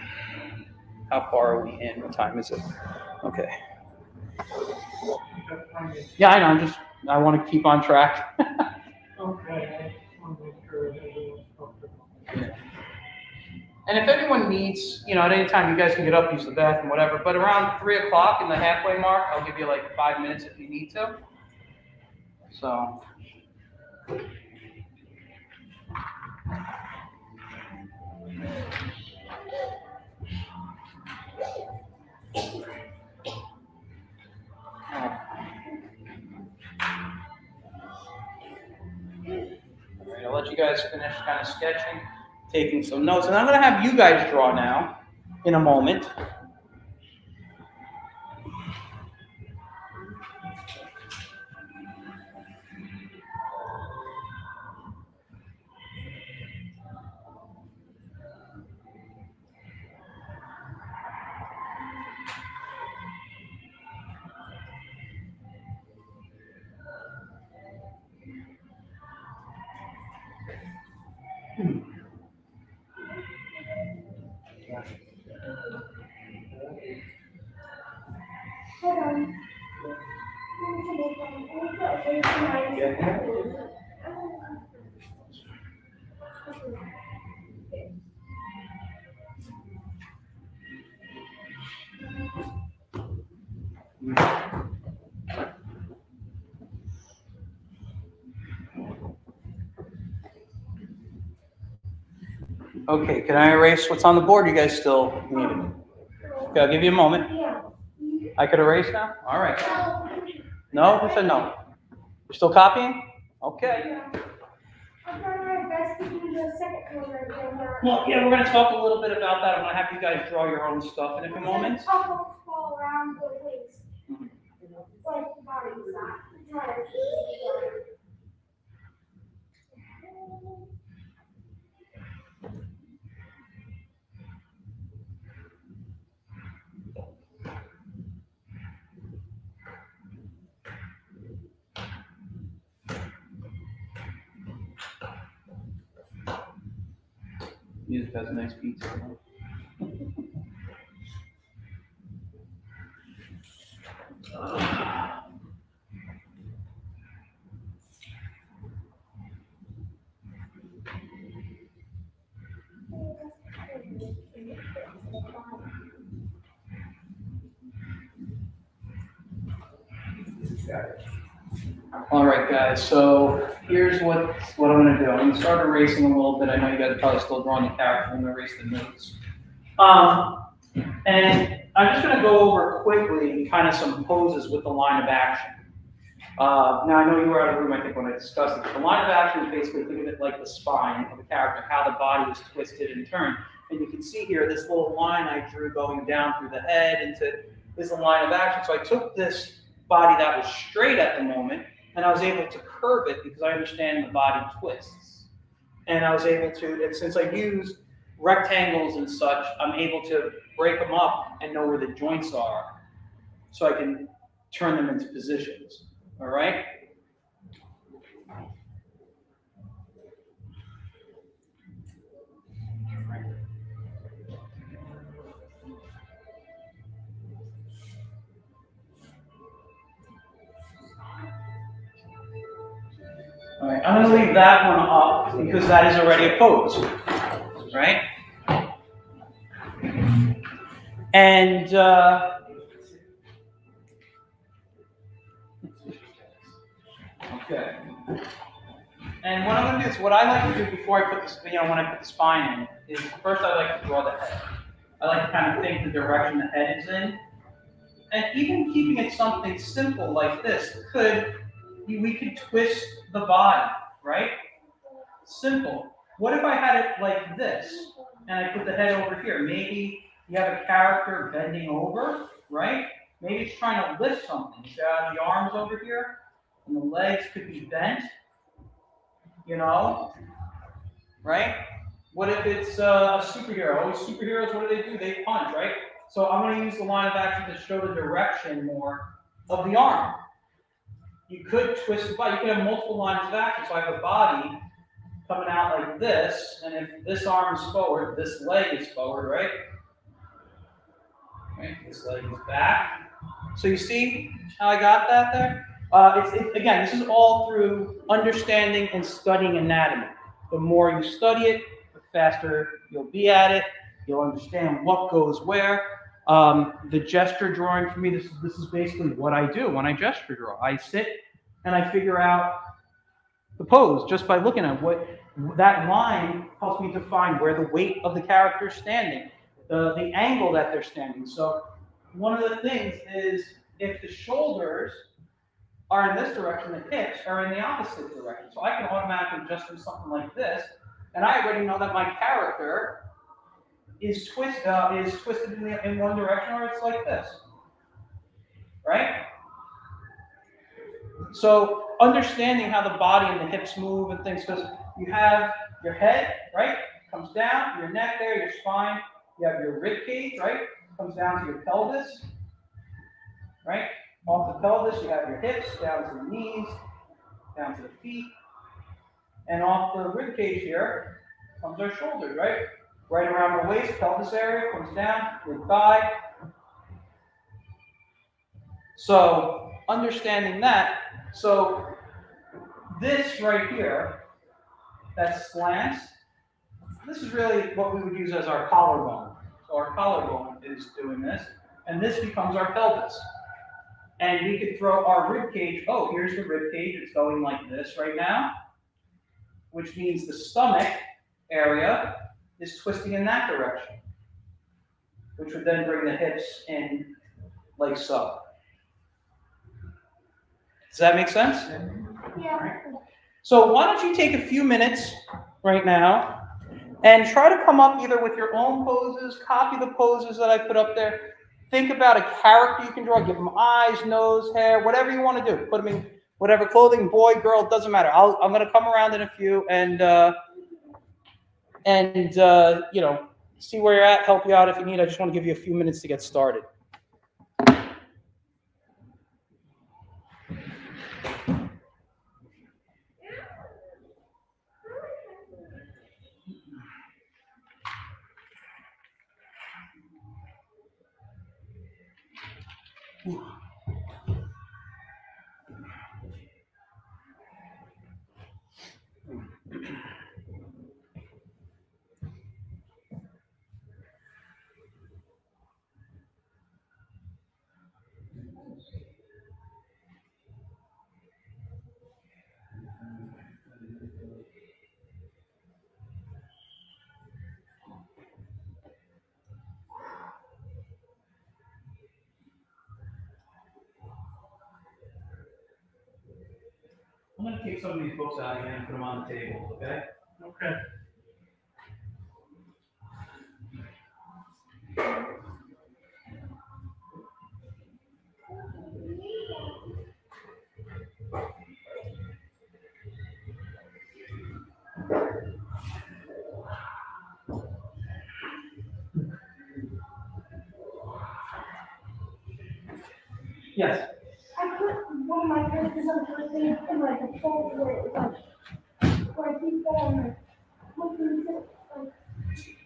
How far are we in? What time is it? Okay. Yeah, I know. I'm just. I want to keep on track. Okay, I just want to make sure everyone's comfortable. And if anyone needs, you know, at any time, you guys can get up, use the bathroom, whatever. But around three o'clock in the halfway mark, I'll give you like five minutes if you need to. So. I'll let you guys finish kind of sketching taking some notes. And I'm going to have you guys draw now in a moment. Okay, can I erase what's on the board? You guys still need it? Okay, I'll give you a moment. I could erase now? All right. No? Who said no? You're still copying? Okay. Well, yeah, we're going to talk a little bit about that. I'm going to have you guys draw your own stuff in a few moments. Almost fall around the waist. Mhm. Like body size. Try to- Music has a nice pizza. All right, guys, so here's what, what I'm gonna do. I'm gonna start erasing a little bit. I know you guys are probably still drawing the character. I'm gonna erase the notes. Um, and I'm just gonna go over quickly kind of some poses with the line of action. Uh, now, I know you were out of the room, I think, when I discussed it. but The line of action is basically think of it like the spine of the character, how the body is twisted and turned. And you can see here, this little line I drew going down through the head into is the line of action. So I took this body that was straight at the moment, and I was able to curve it because I understand the body twists. And I was able to, and since I use rectangles and such, I'm able to break them up and know where the joints are, so I can turn them into positions. All right? I'm gonna leave that one off because that is already a pose, right? And, uh, okay. And what I'm gonna do is, what I like to do before I put this, you know, when I put the spine in, is first I like to draw the head. I like to kind of think the direction the head is in, And even keeping it something simple like this could, we could twist the body, right? Simple. What if I had it like this and I put the head over here? Maybe you have a character bending over, right? Maybe it's trying to lift something. So have the arms over here and the legs could be bent, you know, right? What if it's uh, a superhero? Superheroes, what do they do? They punch, right? So I'm going to use the line of action to show the direction more of the arm. You could twist the body. You could have multiple lines of action. So I have a body coming out like this, and if this arm is forward, this leg is forward, right? This leg is back. So you see how I got that there? Uh, it's, it, again, this is all through understanding and studying anatomy. The more you study it, the faster you'll be at it. You'll understand what goes where. Um, the gesture drawing for me, this is, this is basically what I do when I gesture draw. I sit and I figure out the pose just by looking at what that line helps me define where the weight of the character is standing, the, the angle that they're standing. So one of the things is if the shoulders are in this direction, the hips are in the opposite direction. So I can automatically just do something like this, and I already know that my character is twist uh, is twisted in, the, in one direction, or it's like this, right? So understanding how the body and the hips move and things, because you have your head, right, comes down, your neck there, your spine, you have your rib cage, right, comes down to your pelvis, right? Off the pelvis, you have your hips, down to the knees, down to the feet, and off the rib cage here comes our shoulders, right? Right around the waist, pelvis area, comes down, your thigh. So understanding that, so this right here, that slants, this is really what we would use as our collarbone. So our collarbone is doing this, and this becomes our pelvis. And we could throw our rib cage, oh, here's the rib cage, it's going like this right now, which means the stomach area is twisting in that direction, which would then bring the hips in like so. Does that make sense? Yeah. So why don't you take a few minutes right now and try to come up either with your own poses, copy the poses that I put up there. Think about a character you can draw. Give them eyes, nose, hair, whatever you want to do. Put them in whatever clothing, boy, girl, doesn't matter. I'll, I'm going to come around in a few and uh, and uh, you know see where you're at. Help you out if you need. I just want to give you a few minutes to get started. I'm going to take some of these books out again and put them on the table, okay? Okay. Yes. One of my characters on the thing in like a fold where it was like, where people are looking to, like,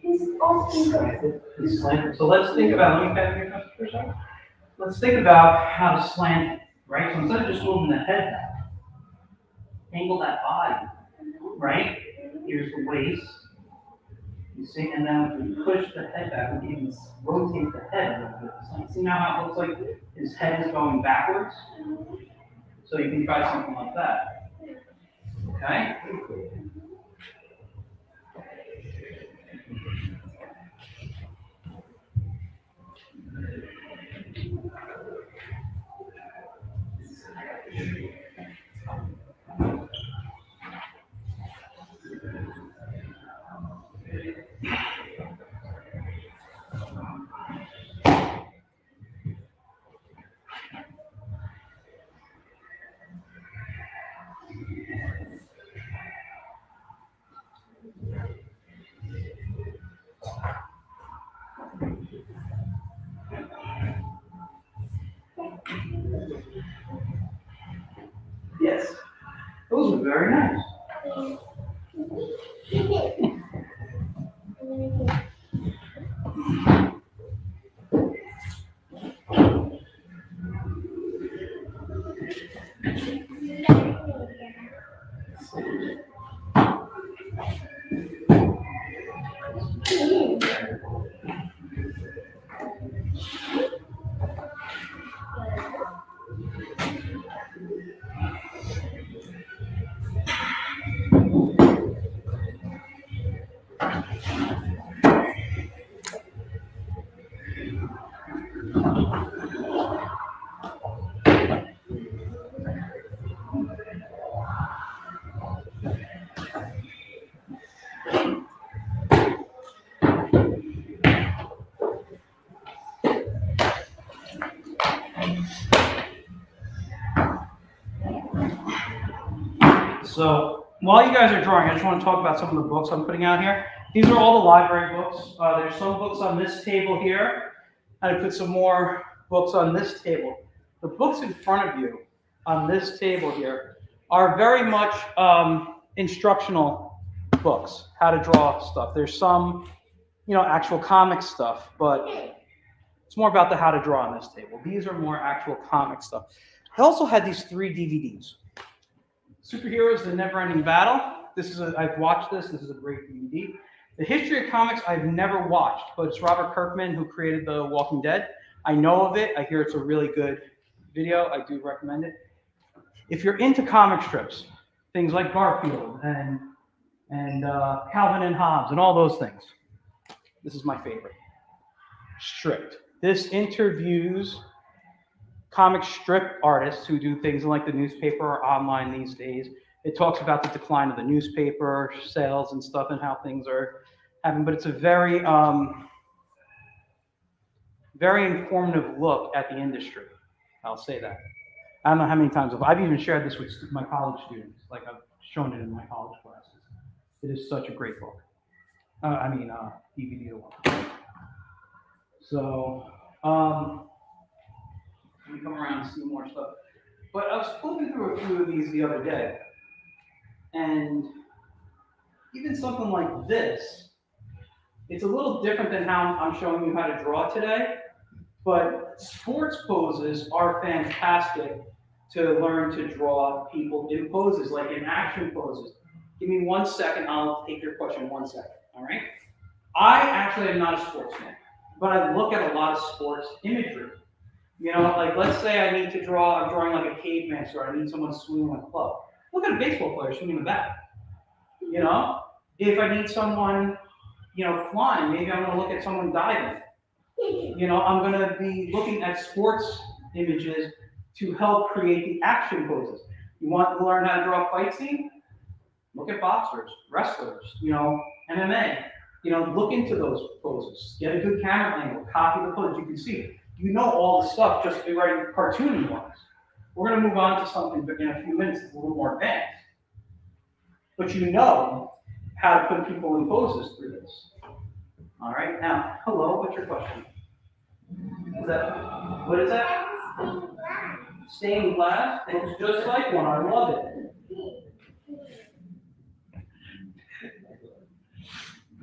he's asking It's slanted. So let's think about, let me back here for a second. Let's think about how to slant it, right? So instead of just moving the head back, angle that body, right? Here's the waist. You see, and then if we push the head back, we can rotate the head a little bit. See now how it looks like his head is going backwards? So you can try something like that. Okay? Yes. Those are very nice. So while you guys are drawing, I just want to talk about some of the books I'm putting out here. These are all the library books. Uh, there's some books on this table here. I put some more books on this table. The books in front of you on this table here are very much um, instructional books, how to draw stuff. There's some, you know, actual comic stuff, but it's more about the how to draw on this table. These are more actual comic stuff. I also had these three DVDs. Superheroes: The Never Ending Battle. This is a, I've watched this. This is a great DVD. The History of Comics I've never watched, but it's Robert Kirkman who created The Walking Dead. I know of it. I hear it's a really good video. I do recommend it. If you're into comic strips, things like Garfield and and uh, Calvin and Hobbes and all those things, this is my favorite. Stripped. This interviews comic strip artists who do things like the newspaper or online these days. It talks about the decline of the newspaper sales and stuff and how things are happening, but it's a very, um, very informative look at the industry. I'll say that. I don't know how many times I've, I've even shared this with my college students, like I've shown it in my college classes. It is such a great book. Uh, I mean, uh, DVD. So, um, we come around and see more stuff. But I was flipping through a few of these the other day, and even something like this, it's a little different than how I'm showing you how to draw today. But sports poses are fantastic to learn to draw people in poses, like in action poses. Give me one second, I'll take your question one second, all right? I actually am not a sportsman, but I look at a lot of sports imagery. You know, like let's say I need to draw, I'm drawing like a caveman or I need someone swinging a club. Look at a baseball player swinging a bat. You know, if I need someone, you know, flying, maybe I'm gonna look at someone diving. You know, I'm gonna be looking at sports images to help create the action poses. You want to learn how to draw a fight scene? Look at boxers, wrestlers, you know, MMA. You know, look into those poses. Get a good camera angle, copy the pose. You can see you know all the stuff just by writing cartooning ones. We're going to move on to something in a few minutes a little more advanced. But you know how to put people in poses through this. All right, now, hello, what's your question? Is that, what is that? Stained glass? Looks just like one. I love it.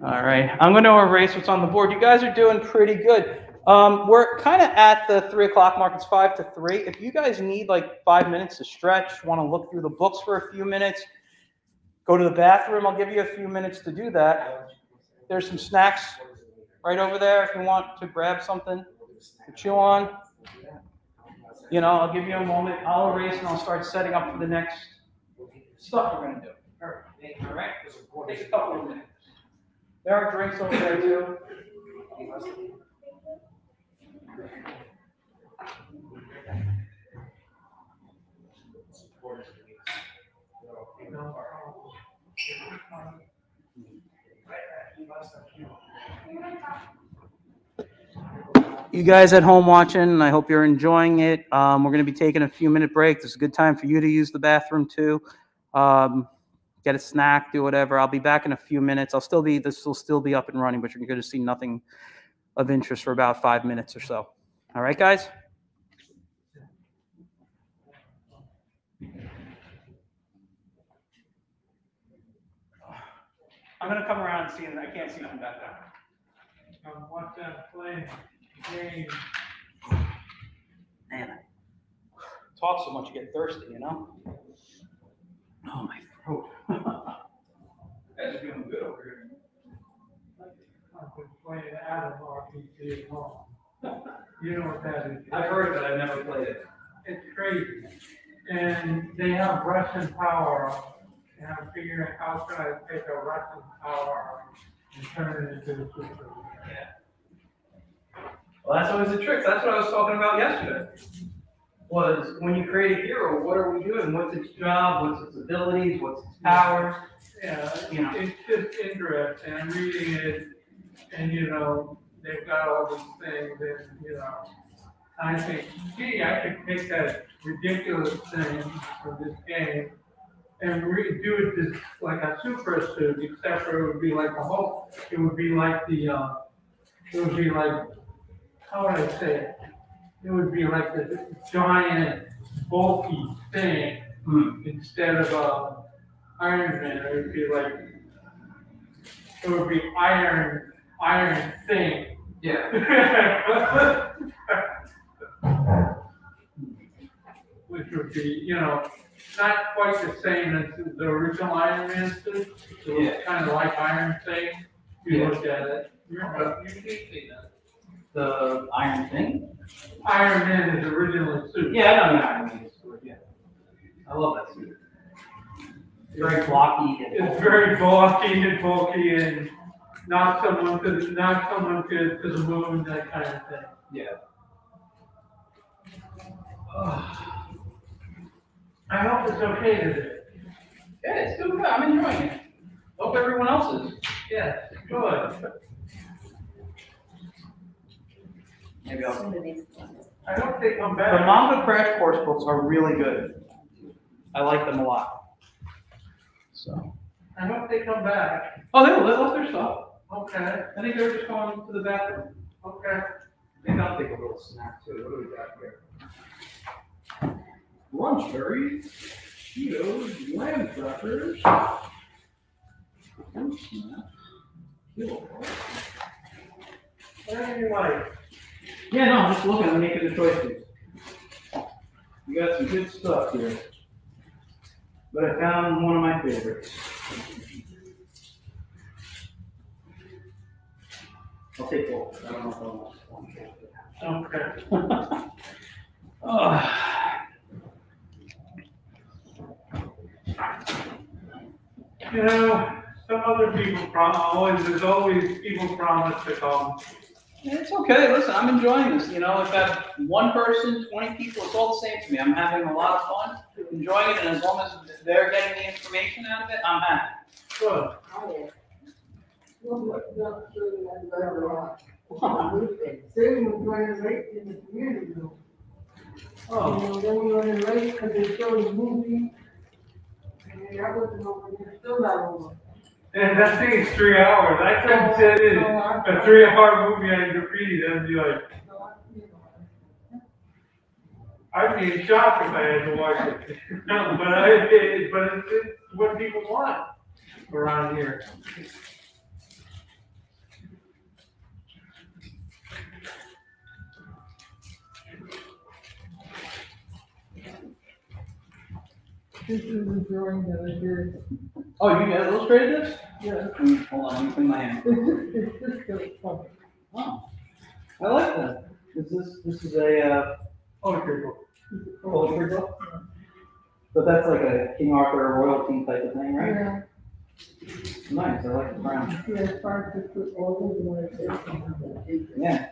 All right, I'm going to erase what's on the board. You guys are doing pretty good. Um, we're kind of at the three o'clock mark. It's five to three. If you guys need like five minutes to stretch, want to look through the books for a few minutes, go to the bathroom. I'll give you a few minutes to do that. There's some snacks right over there if you want to grab something to chew on. You know, I'll give you a moment. I'll erase and I'll start setting up for the next stuff we're going to do. All right. Take a couple of minutes. There are drinks over there too. You guys at home watching, I hope you're enjoying it. Um, we're going to be taking a few minute break. This is a good time for you to use the bathroom too. Um, get a snack, do whatever. I'll be back in a few minutes. I'll still be, this will still be up and running, but you're going to see nothing of interest for about five minutes or so. All right, guys? I'm gonna come around and see, and I can't see from back there. Um, watch them playing games. Man, I talk so much, you get thirsty, you know? Oh, my throat. Guys are doing good over here. I've been playing ATOM RPG at home. You know what that is? I've heard of it, I've never played it. It's crazy. And they have Russian power, and I'm figuring how can I take a Russian power and turn it into a super. Well, that's always the trick. That's what I was talking about yesterday. Was when you create a hero, what are we doing? What's its job? What's its abilities? What's its powers? Yeah, You know. it's just interesting. I'm reading it, and you know, they've got all these things, and you know, I think, gee, I could take that ridiculous thing from this game and re- do it just like a super suit, except for it would be like a whole, it would be like the, uh, it would be like, how would I say it? It would be like the giant bulky thing Hmm. instead of a Iron Man, it would be like, it would be Iron, Iron Thing. Yeah. Which would be, you know, not quite the same as the original Iron Man suit. It was Yeah. kind of like Iron Thing, if you Yeah. looked at it. You remember, you did see that. The Iron Thing. Iron Man is originally suit. Yeah, I know the Iron Man sword. Yeah. I love that suit. It's very blocky. And It's very bulky and bulky and not someone to, not someone to, to the moon, that kind of thing. Yeah. I hope it's okay today. Yeah, it's still good. I'm enjoying it. Hope everyone else is. Yeah, good. Maybe I'll. I hope they come back. The manga crash course books are really good. I like them a lot. So. I hope they come back. Oh, they they left their stuff. Okay, I think they were just going to the bathroom. okay. Maybe I'll take a little snack too. What do we got here? Lunch berries, Cheetos, lamb crackers. fruit snacks, kilo. Whatever you like. Yeah, no, I'm just looking, I'm making the choices. You got some good stuff here. But I found one of my favorites. I'll take both. I don't know if I want Okay. one. Ah. You know, some other people prom, always, there's always people promise to come. It's okay, listen, I'm enjoying this, you know, if I have one person, twenty people, it's all the same to me, I'm having a lot of fun, enjoying it, and as long as they're getting the information out of it, I'm happy. Good. Oh, Saving running late in the community. Oh, they were running late because they showed a movie. And that wasn't over, still not over. and that thing is three hours. I couldn't sit in a three-hour movie on graffiti, that'd be like, I'd be in shock if I had to watch it. No, but I, it, but it's, it's what people want around here. This is a drawing that I did. Oh, you guys illustrated this? Yeah, Hold on, let me clean my hand. it's just, it's just kind fun. Oh, I like that. Is this, this is a, uh, Poetry book. poetry book? But that's like a King Arthur royalty type of thing, right? Yeah, Nice, I like the brown. yeah, it's hard to put all over my face. Yeah.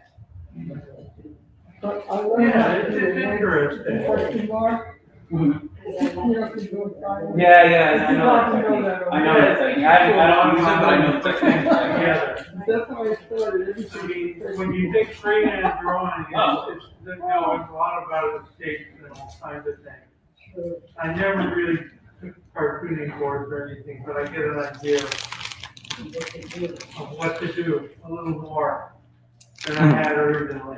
But I learned Yeah, how to it's, do it's it. interesting. Question mark, Mhm. You have to do it fine. Yeah, yeah, I know to I know that technique. I don't, I don't use it, but I know the technique. That's how I started, every I time. mean, when you think creating and drawing, Oh. it's, it's, you know, it's a lot about the shapes and all kinds of things. I never really took cartooning course or anything, but I get an idea of what to do a little more than I had originally.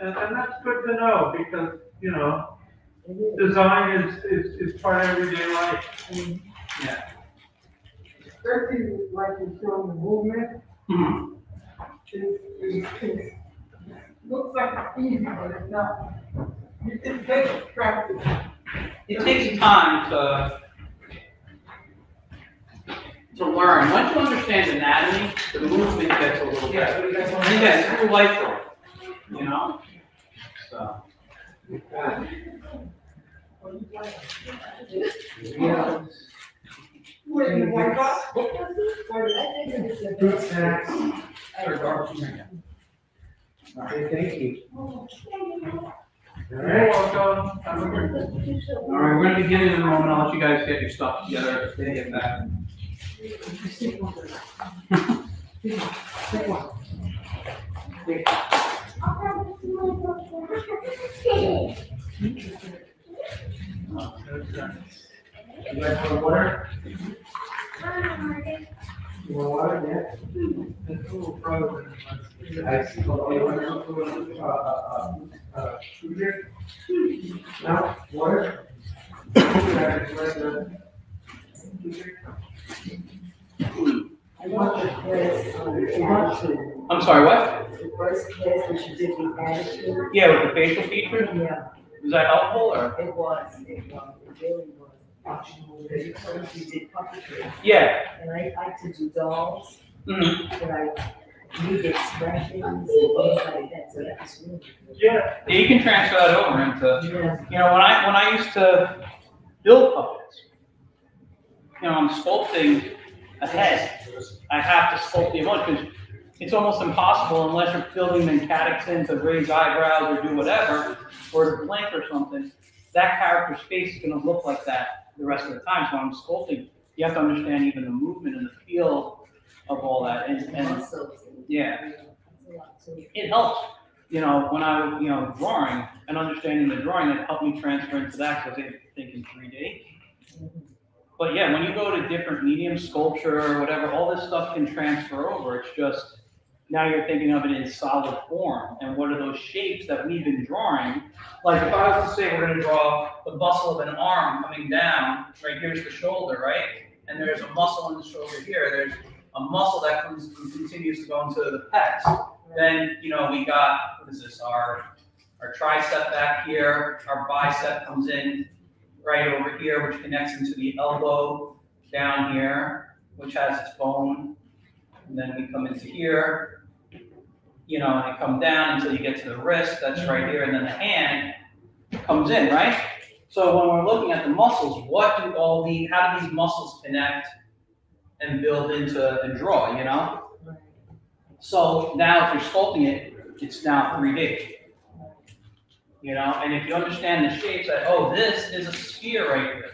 And, and that's good to know because, you know, design is, is, is part of everyday life. Yeah. especially like you showing the movement, Mhm. it's, it's, it's, looks like it's easy, but it's not. It it takes practice. It takes time to to learn. Once you understand anatomy, the movement gets a little better. And again, it's through life growth, you know? So. Yeah. Wait, you Fruit snacks. Okay, thank you. You're welcome. Have a good day. All right, we're gonna begin in a moment. I'll let you guys get your stuff together. Then get back. You guys want water? You want water? It's a little frozen. Yeah. I see. Oh, you want some, uh, uh, uh, uh, food here? No, water? I want the class, the attitude, I'm sorry, what? the first class that you did the attitude. Yeah, with the facial features? Yeah, Was that helpful or? it was, it was, it really was. Told did puppetry, Yeah. and I like to do dolls, Mhm. but I need expressions and things like that, so that's really good. Yeah, you can transfer that over into, Yeah, you know, when I, when I used to build puppets, you know, I'm sculpting a head. I have to sculpt the emotion it's almost impossible unless you're building them catexin to raise eyebrows or do whatever, or to blink or something. That character's face is gonna look like that the rest of the time. So I'm sculpting, you have to understand even the movement and the feel of all that. And, and Yeah. That's a lot too. it helps, you know, when I was, you know, drawing and understanding the drawing, it helped me transfer into that because I was thinking 3D. But yeah, when you go to different mediums, sculpture or whatever, all this stuff can transfer over. It's just now you're thinking of it in solid form. And what are those shapes that we've been drawing? Like if I was to say we're going to draw the muscle of an arm coming down, right here's the shoulder, right? And there's a muscle in the shoulder here. There's a muscle that comes continues to go into the pecs. Then, you know, we got, what is this, our, our tricep back here, our bicep comes in right over here, which connects into the elbow down here, which has its bone. And then we come into here, you know, and it come down until you get to the wrist, that's right mm-hmm. here, and then the hand comes in, right? So when we're looking at the muscles, what do all the, how do these muscles connect and build into and draw, you know? So now if you're sculpting it, it's now 3D. You know, and if you understand the shapes, that, oh, this is a sphere right here.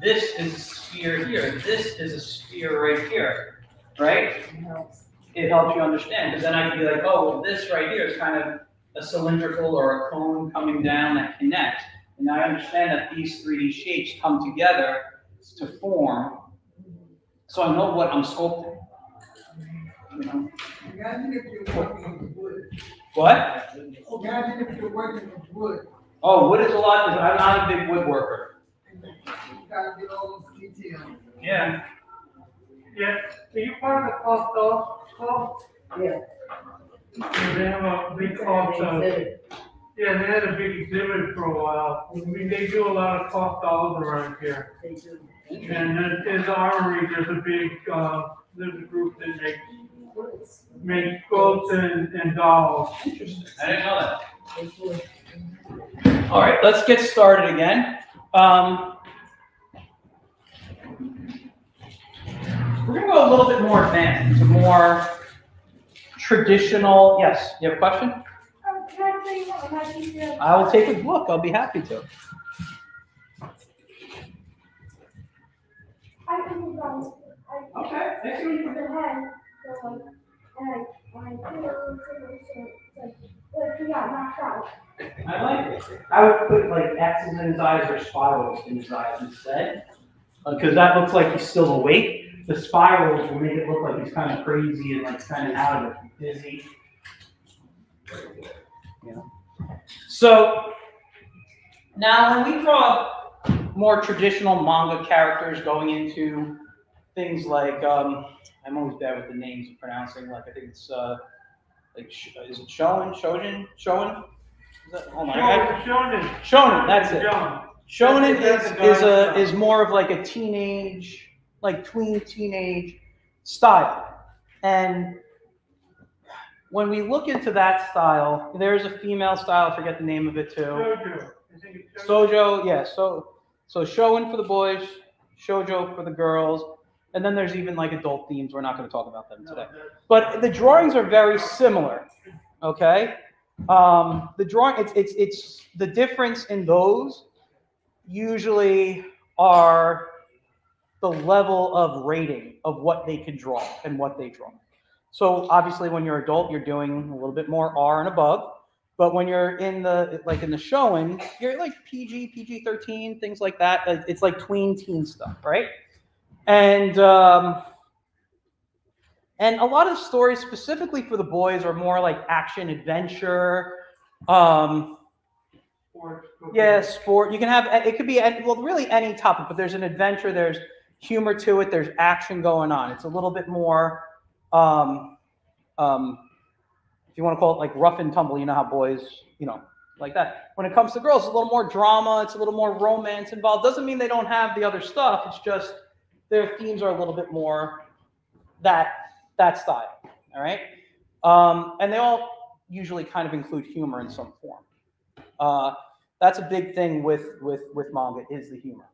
This is a sphere here. This is a sphere right here. Right? It helps. You understand because then I can be like, oh, well, this right here is kind of a cylindrical or a cone coming down that connects. And I understand that these 3D shapes come together to form. So I know what I'm sculpting. You know? Imagine if you're working with wood. What? Imagine if you're working with wood. Oh, wood is a lot. I'm not a big woodworker. You gotta get all those details. Yeah. yeah. Are you part of the Cloth Dolls Club? Yeah. They have a big cloth, uh, yeah, they had a big exhibit for a while. I mean, they do a lot of cloth dolls around here. They do. And then there's Armory, there's a big, uh, there's a group that makes, Woods. makes quilts and, and dolls. Interesting. I didn't know that. All right, let's get started again. Um, we're gonna go a little bit more advanced, more traditional. Yes, you have a question? I tell you what my teacher? I will take a look. I'll be happy to. I think about, Okay, I think the head, so like, and I, I put it over the so like, like he got knocked out. I like it. I would put like X's in his eyes or spirals in his eyes instead, uh, because that looks like he's still awake. The spirals will make it look like he's kind of crazy and like kind of out of it, dizzy. Know? So now when we draw more traditional manga characters going into things like um, I'm always bad with the names of pronouncing. Like I think it's uh, like sh- is it Shonen, Shonen? Is that, hold on. I- Shonen. Shonen, that's it. Shonen. Shonen is, is a is more of like a teenage, like tween teenage style. And when we look into that style, there's a female style, I forget the name of it too. Shoujo. I think it's shoujo. Sojo, yeah, so so Shonen for the boys, Shoujo for the girls, and then there's even like adult themes. We're not going to talk about them today. But the drawings are very similar. Okay, um, the drawing it's it's it's the difference in those usually are the level of rating of what they can draw and what they draw. So obviously, when you're adult, you're doing a little bit more R and above. But when you're in the like in the Shonen, you're like PG, PG thirteen, things like that. It's like tween teen stuff, right? And um, and a lot of stories specifically for the boys are more like action adventure. Um, cooking. yeah, sport. You can have it could be well, really any topic, but there's an adventure. There's humor to it. There's action going on. It's a little bit more, um, um, if you want to call it like rough and tumble. You know how boys, you know, like that. When it comes to girls, it's a little more drama. It's a little more romance involved. Doesn't mean they don't have the other stuff. It's just their themes are a little bit more that that style. All right, um, and they all usually kind of include humor in some form. Uh, that's a big thing with with with manga is the humor.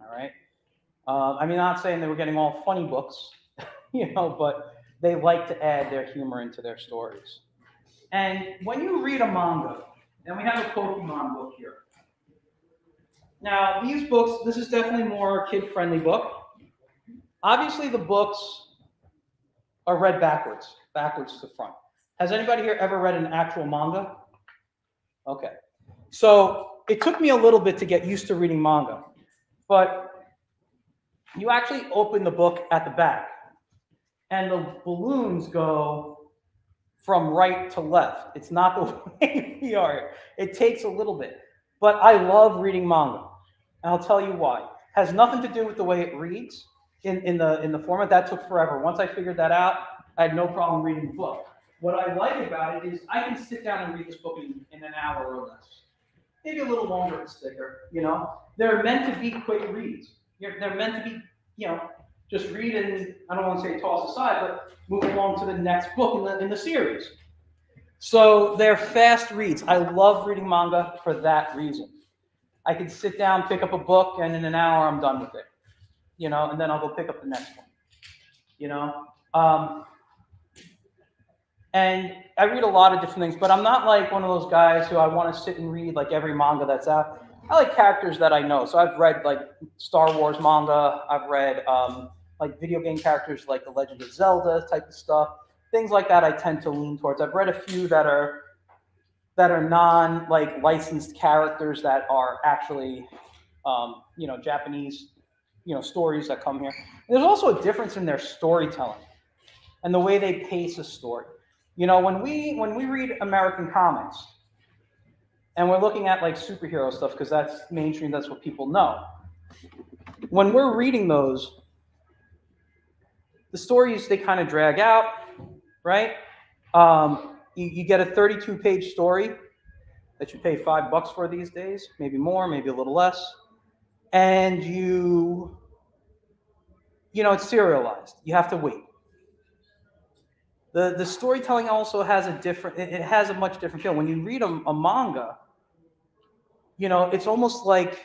All right. Um, I mean, not saying they were getting all funny books, you know, but they like to add their humor into their stories. And when you read a manga, and we have a Pokemon book here. Now, these books, this is definitely more kid-friendly book. Obviously, the books are read backwards, backwards to front. Has anybody here ever read an actual manga? Okay. So it took me a little bit to get used to reading manga, but you actually open the book at the back, and the balloons go from right to left. It's not the way we are. It takes a little bit, but I love reading manga, and I'll tell you why. It has nothing to do with the way it reads in, in the in the format. That took forever. Once I figured that out, I had no problem reading the book. What I like about it is I can sit down and read this book in, in an hour or less. Maybe a little longer it's thicker, you know. They're meant to be quick reads. They're meant to be, you know, just read and I don't want to say toss aside, but move along to the next book in the in the series. So they're fast reads. I love reading manga for that reason. I can sit down, pick up a book, and in an hour I'm done with it. You know, and then I'll go pick up the next one. You know, um, and I read a lot of different things, but I'm not like one of those guys who I want to sit and read like every manga that's out. I like characters that I know. So I've read like Star Wars manga. I've read um, like video game characters like The Legend of Zelda type of stuff. Things like that I tend to lean towards. I've read a few that are that are non like licensed characters that are actually um, you know Japanese you know stories that come here. There's also a difference in their storytelling and the way they pace a story. You know, when we when we read American comics and we're looking at like superhero stuff because that's mainstream, that's what people know. When we're reading those, the stories they kind of drag out, right? Um, you, you get a 32 page story that you pay five bucks for these days, maybe more, maybe a little less, and you, you know, it's serialized. You have to wait. The, the storytelling also has a different it has a much different feel when you read a, a manga you know it's almost like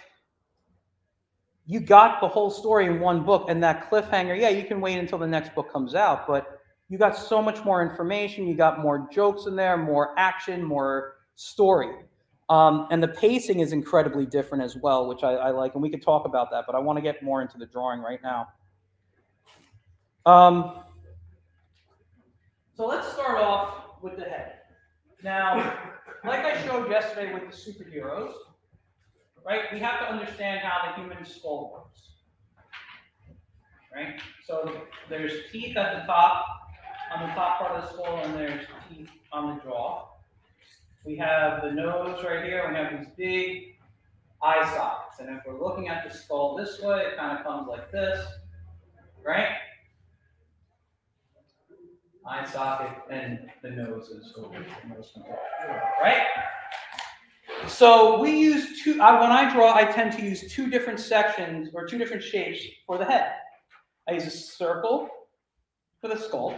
you got the whole story in one book and that cliffhanger yeah you can wait until the next book comes out but you got so much more information you got more jokes in there more action more story um, and the pacing is incredibly different as well which I, I like and we could talk about that but i want to get more into the drawing right now um, so let's start off with the head. Now, like I showed yesterday with the superheroes, right, we have to understand how the human skull works. Right? So there's teeth at the top, on the top part of the skull, and there's teeth on the jaw. We have the nose right here, we have these big eye sockets. And if we're looking at the skull this way, it kind of comes like this. right? Eye socket and the nose is over, the nose right? So we use two, I, when I draw, I tend to use two different sections or two different shapes for the head. I use a circle for the skull,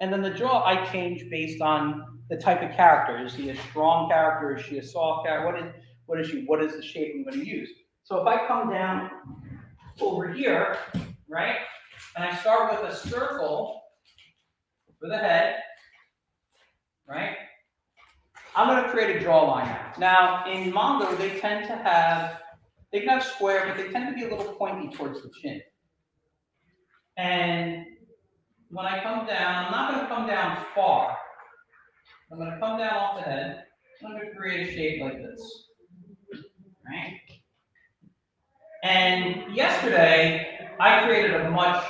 and then the jaw I change based on the type of character. Is he a strong character? Is she a soft character? What is, what is she? What is the shape I'm going to use? So if I come down over here, right, and I start with a circle for the head, right, I'm going to create a draw line now. In manga, they tend to have, they can have square, but they tend to be a little pointy towards the chin. And when I come down, I'm not going to come down far. I'm going to come down off the head. I'm going to create a shape like this. Right? And yesterday, I created a much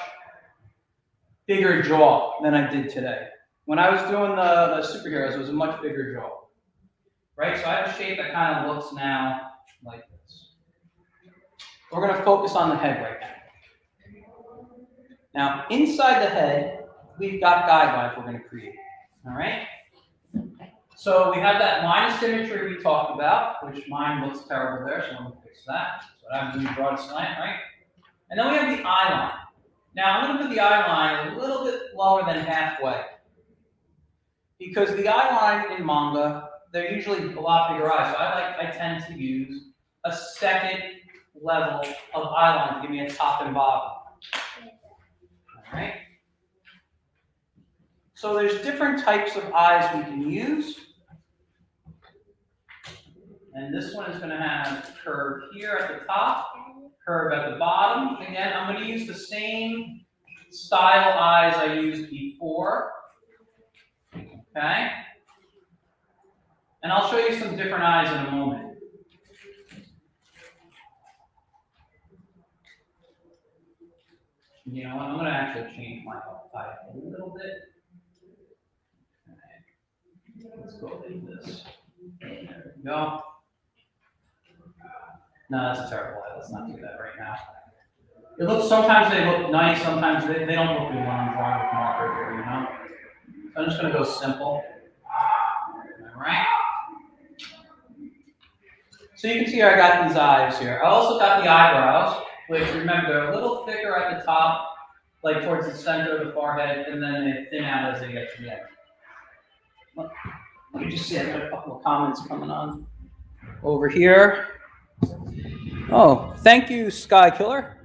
bigger jaw than I did today. When I was doing the, the superheroes, it was a much bigger jaw. Right? So I have a shape that kind of looks now like this. We're going to focus on the head right now. Now, inside the head, we've got guidelines we're going to create. All right? So we have that line of symmetry we talked about, which mine looks terrible there, so I'm going to fix that. So I'm going to draw a slant, right? And then we have the eye line. Now, I'm going to put the eye line a little bit lower than halfway. Because the eye line in manga, they're usually a lot bigger eyes. So I like I tend to use a second level of eye line to give me a top and bottom. All right. So there's different types of eyes we can use. And this one is going to have curve here at the top, curve at the bottom. Again, I'm going to use the same style eyes I used before. Okay? And I'll show you some different eyes in a moment. You know what? I'm going to actually change my type a little bit. Okay. Let's go like this. There we go. No, that's a terrible eye. Let's not do that right now. It looks sometimes they look nice, sometimes they, they don't look good when I'm drawing with marker here, you know? So I'm just gonna go simple. All right. So you can see I got these eyes here. I also got the eyebrows, which remember they're a little thicker at the top, like towards the center of the forehead, and then they thin out as they get to the end. Let me just see, I got a couple of comments coming on over here. Oh, thank you, Sky Killer.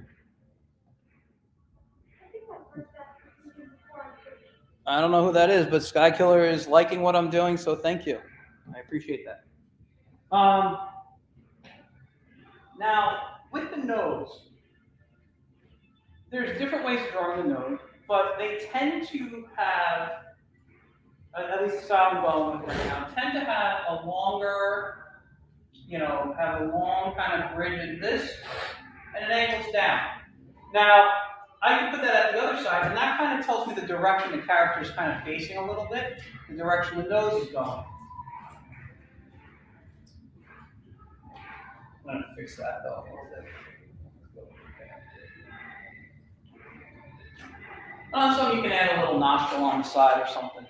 I don't know who that is, but Sky Killer is liking what I'm doing, so thank you. I appreciate that. Um, now, with the nose, there's different ways of drawing the nose, but they tend to have, at least the style I'm right now, tend to have a longer you know, have a long kind of bridge in this, and it angles down. Now, I can put that at the other side, and that kind of tells me the direction the character is kind of facing a little bit, the direction the nose is going. Fix that though. Uh, so you can add a little nostril on the side or something.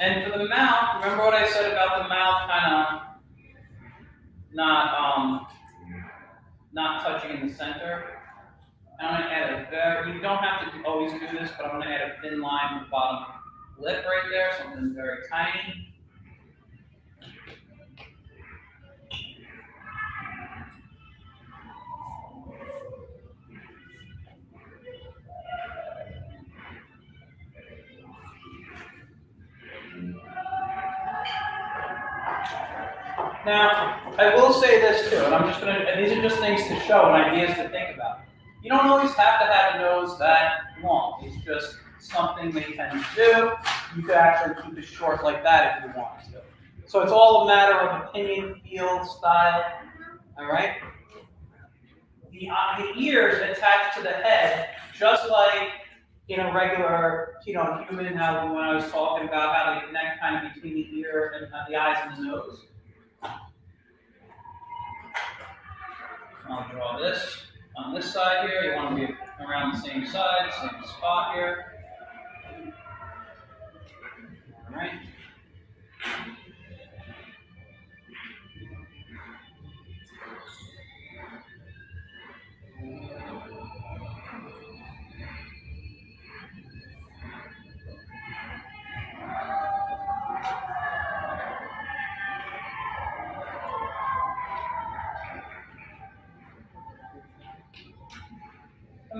And for the mouth, remember what I said about the mouth kind of not um, not touching in the center? I'm going to add a very, you don't have to always do this, but I'm going to add a thin line in the bottom lip right there, something very tiny. Now, I will say this too, and I'm just gonna, and these are just things to show and ideas to think about. You don't always have to have a nose that long. It's just something they tend to do. You could actually keep it short like that if you want to. So it's all a matter of opinion, feel, style. All right. The, uh, the ears attached to the head, just like in a regular, you know, human, how when I was talking about how they connect kind of between the ear and uh, the eyes and the nose. I'll draw this on this side here. You want to be around the same side, same spot here.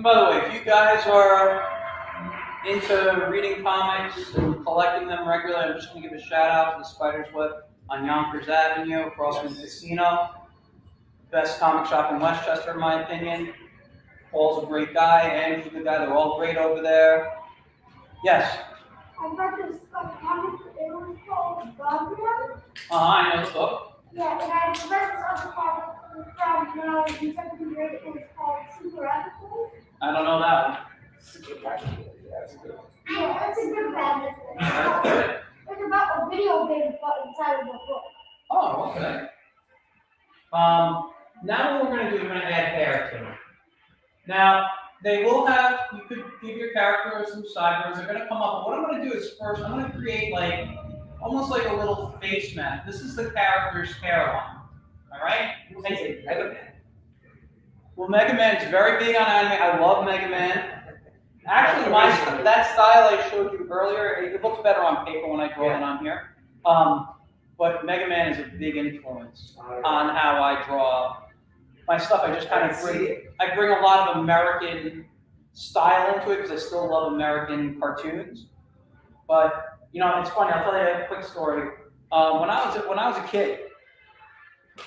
And by the way, if you guys are into reading comics and collecting them regularly, I'm just going to give a shout out to the Spider's Web on Yonkers Avenue across from the casino. Best comic shop in Westchester, in my opinion. Paul's a great guy, Andrew's a good guy. They're all great over there. Yes. I got this uh, comic, it was called Gotham. Uh huh. I know the book. Yeah, and I read this other comic from when I was in second grade. It was called Super Ethical. I don't know that one. That's good. Yeah, it's a good bad It's about a video game, but inside of a book. Oh, okay. Um, now what we're gonna do, we're gonna add hair to them. Now, they will have, you could give your character some sideburns, they're gonna come up. What I'm gonna do is first, I'm gonna create like, almost like a little face mask. This is the character's hairline, all right? And- Well, Mega Man is very big on anime. I love Mega Man. Actually, my that style I showed you earlier, it looks better on paper when I draw it on here. Um, but Mega Man is a big influence on how I draw my stuff. I just kind of bring I bring a lot of American style into it because I still love American cartoons. But you know, it's funny. I'll tell you a quick story. Um, when I was when I was a kid,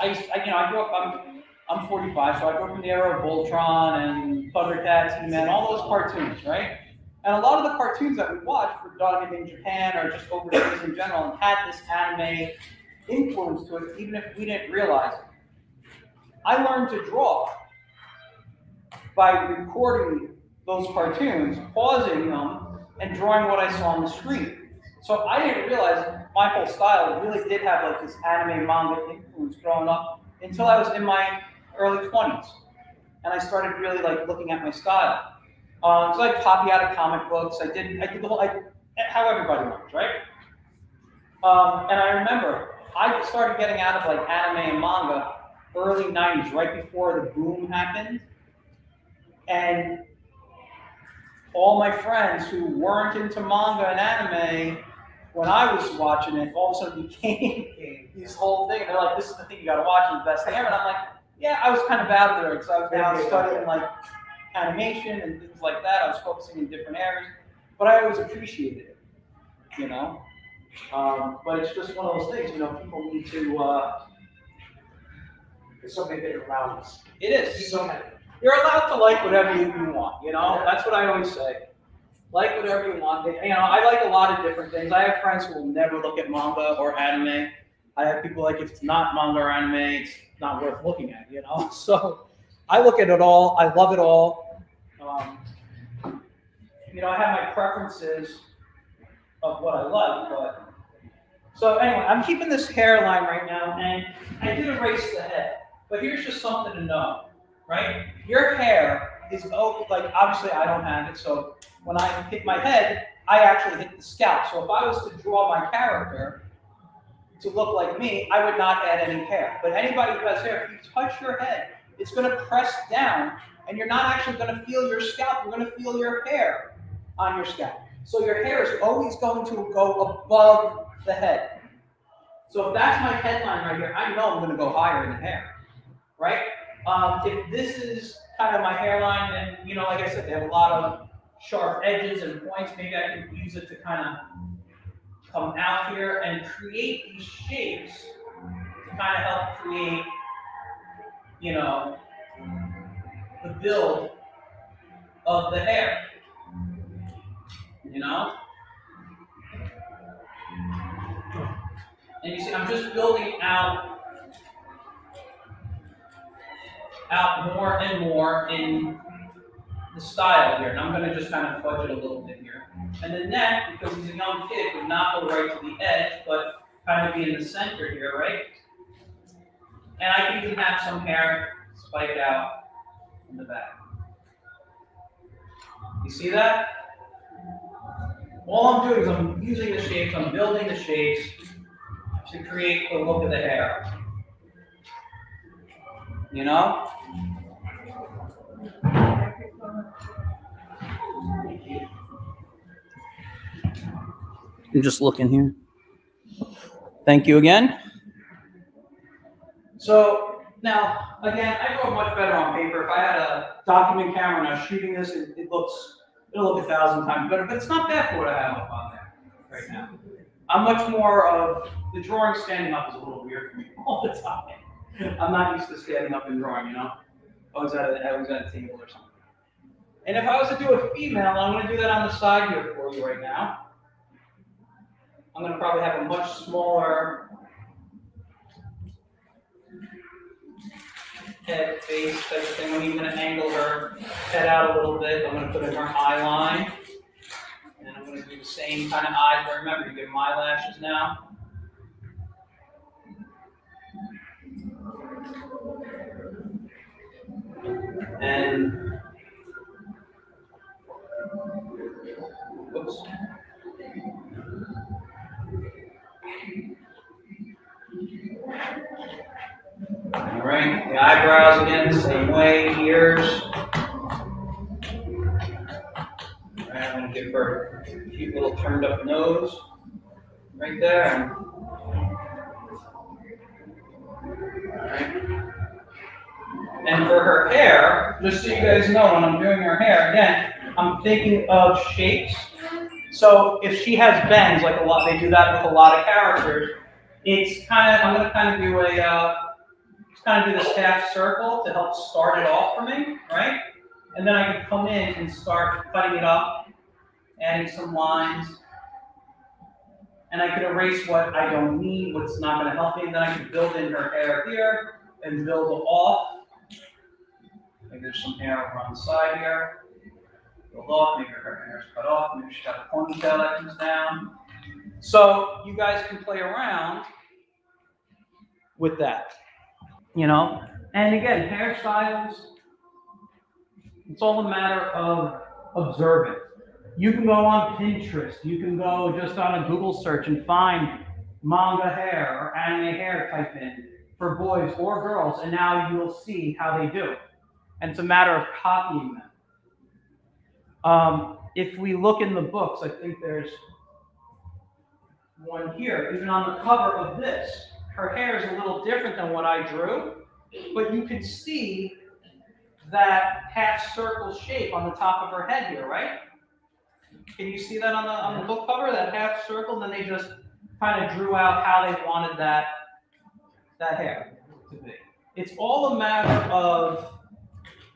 I used I, you know I grew up. I'm I'm 45, so I grew up in the era of Voltron and Thundercats, He-Man, all those cartoons, right? And a lot of the cartoons that we watched were done in Japan or just overseas in general and had this anime influence to it, even if we didn't realize it. I learned to draw by recording those cartoons, pausing them, and drawing what I saw on the screen. So I didn't realize my whole style really did have like this anime manga influence growing up until I was in my early 20s. And I started really like looking at my style. Um, so I copy out of comic books. I did I did the whole I, how everybody learns, right? Um, and I remember I started getting out of like anime and manga early 90s, right before the boom happened. And all my friends who weren't into manga and anime, when I was watching it, all of a sudden became this whole thing. They're like, this is the thing you gotta watch, it's the best thing ever. And I'm like, yeah, I was kind of out there because I was now studying like animation and things like that. I was focusing in different areas, but I always appreciated it, you know. Um, but it's just one of those things, you know. People need to. Uh, There's so many different it is. So many. You're allowed to like whatever you, you want. You know, that's what I always say. Like whatever you want. You know, I like a lot of different things. I have friends who will never look at manga or anime. I have people like if it's not manga or anime, it's not worth looking at. You know, so I look at it all. I love it all. Um, you know, I have my preferences of what I like, but so anyway, I'm keeping this hairline right now, and I did erase the head. But here's just something to know, right? Your hair is oh, like obviously I don't have it, so when I hit my head, I actually hit the scalp. So if I was to draw my character to look like me, I would not add any hair. But anybody who has hair, if you touch your head, it's going to press down, and you're not actually going to feel your scalp. You're going to feel your hair on your scalp. So your hair is always going to go above the head. So if that's my headline right here, I know I'm going to go higher in the hair, right? Um, if this is kind of my hairline, then you know, like I said, they have a lot of sharp edges and points. Maybe I can use it to kind of come out here and create these shapes to kind of help create, you know, the build of the hair. You know? And you see, I'm just building out out more and more in the style here, and I'm gonna just kind of fudge it a little bit here. And the neck, because he's a young kid, would not go right to the edge, but kind of be in the center here, right? And I can even have some hair spike out in the back. You see that? All I'm doing is I'm using the shapes, I'm building the shapes to create the look of the hair. You know? I'm just looking here. Thank you again. So now, again, I draw much better on paper. If I had a document camera and I was shooting this, it, it looks it'll look a thousand times better. But it's not bad for what I have up on there right now. I'm much more of the drawing standing up is a little weird for me all the time. I'm not used to standing up and drawing, you know. I was at a, I was at a table or something. And if I was to do a female, I'm going to do that on the side here for you right now. I'm going to probably have a much smaller head, face type of thing. I'm even going to angle her head out a little bit. I'm going to put in her eye line. And I'm going to do the same kind of eyes. But remember, you get my lashes now. And oops. Right, the eyebrows again, the same way, ears. Right, I'm gonna give her little turned up nose right there. And for her hair, just so you guys know, when I'm doing her hair, again, I'm thinking of shapes. So if she has bends, like a lot, they do that with a lot of characters. It's kind of, I'm gonna kind of do a, uh, kind of do this half circle to help start it off for me, right? And then I can come in and start cutting it up, adding some lines. And I can erase what I don't need, what's not gonna help me, and then I can build in her hair here and build off. Maybe there's some hair over on the side here. Build off, maybe her hair's cut off, maybe she's got a ponytail that comes down. So you guys can play around with that, you know? And again, hairstyles, it's all a matter of observing. You can go on Pinterest, you can go just on a Google search and find manga hair or anime hair type in for boys or girls, and now you'll see how they do. And it's a matter of copying them. Um, if we look in the books, I think there's one here, even on the cover of this. Her hair is a little different than what I drew, but you can see that half circle shape on the top of her head here, right? Can you see that on the on the book cover? That half circle, And then they just kind of drew out how they wanted that that hair to be. It's all a matter of,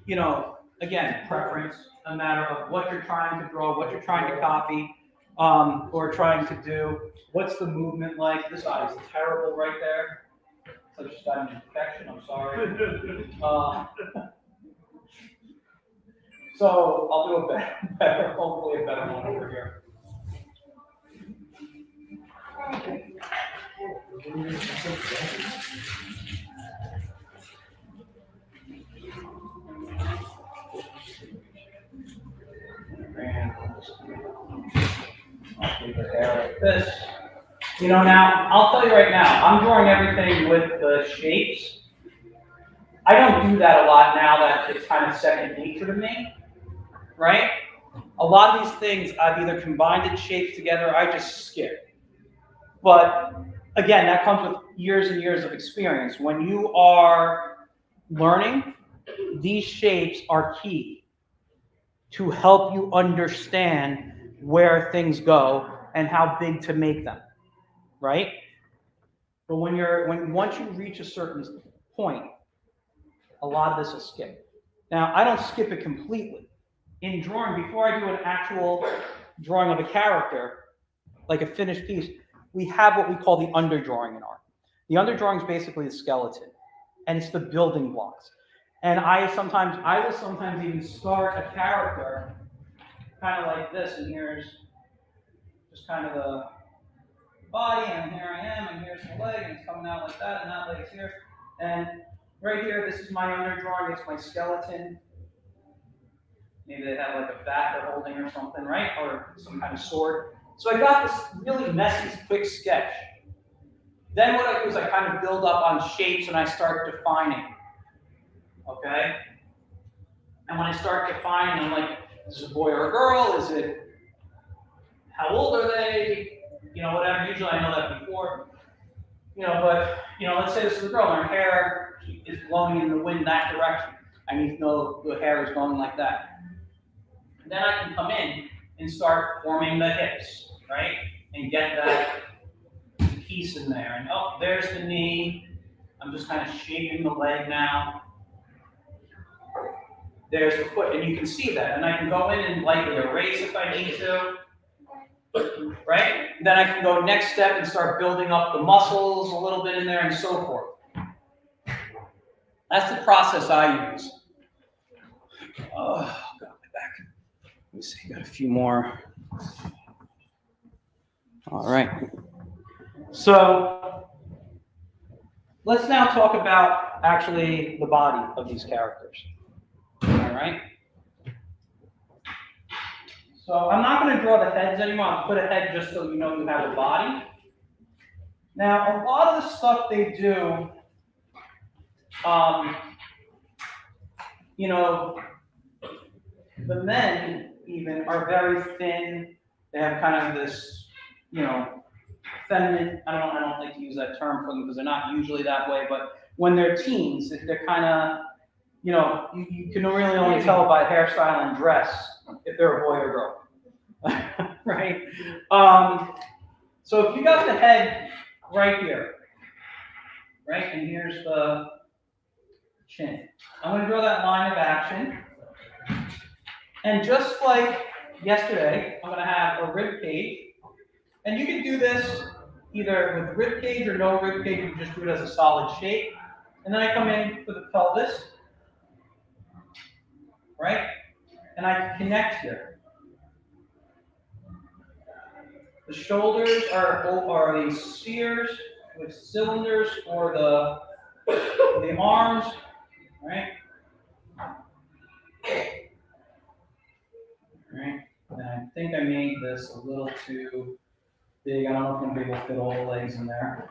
you know, again, preference, a matter of what you're trying to draw, what you're trying to copy, um, or trying to do. What's the movement like? This eye is terrible right there. Such a got an infection. I'm sorry. Uh, so I'll do a better, better, hopefully a better one over here. This. You know, now, I'll tell you right now, I'm drawing everything with the shapes. I don't do that a lot now that it's kind of second nature to me, right? A lot of these things, I've either combined its shapes together, I just skip. But again, that comes with years and years of experience. When you are learning, these shapes are key to help you understand where things go and how big to make them, right? But when you're when once you reach a certain point, a lot of this will skip. Now, I don't skip it completely. In drawing, before I do an actual drawing of a character, like a finished piece, we have what we call the underdrawing in art. The underdrawing is basically the skeleton, and it's the building blocks. And I sometimes, I will sometimes even start a character kind of like this, and here's just kind of the body, and here I am, and here's the leg, and it's coming out like that, and that leg's here. And right here, this is my underdrawing, it's my skeleton. Maybe they have like a bat they're holding or something, right? Or some kind of sword. So I got this really messy, quick sketch. Then what I do is I kind of build up on shapes and I start defining. Okay? And when I start defining, I'm like, is it a boy or a girl? Is it how old are they? You know, whatever. Usually I know that before. You know, but you know, let's say this is a girl her hair is blowing in the wind that direction. I need to know the hair is going like that. And then I can come in and start forming the hips, right? And get that piece in there. And oh, there's the knee. I'm just kind of shaping the leg now. There's the foot, and you can see that. And I can go in and lightly erase if I need to. Right? Then I can go next step and start building up the muscles a little bit in there and so forth. That's the process I use. Oh, got my back. Let me see, got a few more. All right. So let's now talk about actually the body of these characters. Right. So I'm not going to draw the heads anymore. I'll put a head just so you know you have a body. Now, a lot of the stuff they do, um, you know, the men even are very thin. They have kind of this, you know, feminine. I don't. I don't like to use that term for them because they're not usually that way. But when they're teens, they're kind of, you know, you, you can really only tell by hairstyle and dress if they're a boy or girl, right? Um, so if you got the head right here, right, and here's the chin. I'm going to draw that line of action. And just like yesterday, I'm going to have a rib cage. And you can do this either with rib cage or no rib cage. You can just do it as a solid shape. And then I come in for the pelvis, right? And I connect here. The shoulders are, are the spheres with cylinders for the, the arms, right? Right, and I think I made this a little too big. I don't know if I'm gonna be able to fit all the legs in there.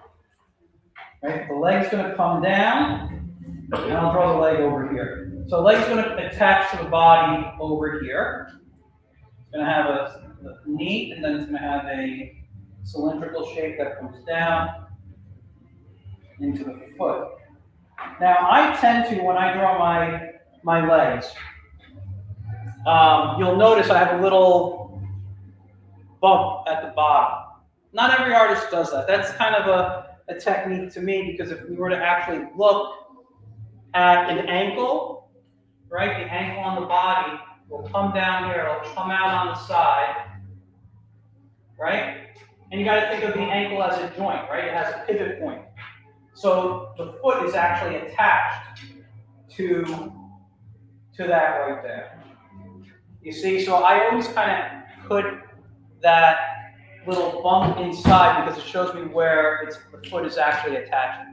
Right, the leg's gonna come down, and I'll draw the leg over here. So leg's gonna attach to the body over here. It's gonna have a, a knee, and then it's gonna have a cylindrical shape that comes down into the foot. Now I tend to, when I draw my my legs, um, you'll notice I have a little bump at the bottom. Not every artist does that. That's kind of a, a technique to me because if we were to actually look at an ankle, right, the ankle on the body will come down here, it'll come out on the side, right? And you got to think of the ankle as a joint, right? It has a pivot point. So the foot is actually attached to, to that right there. You see, so I always kind of put that little bump inside because it shows me where it's, the foot is actually attached.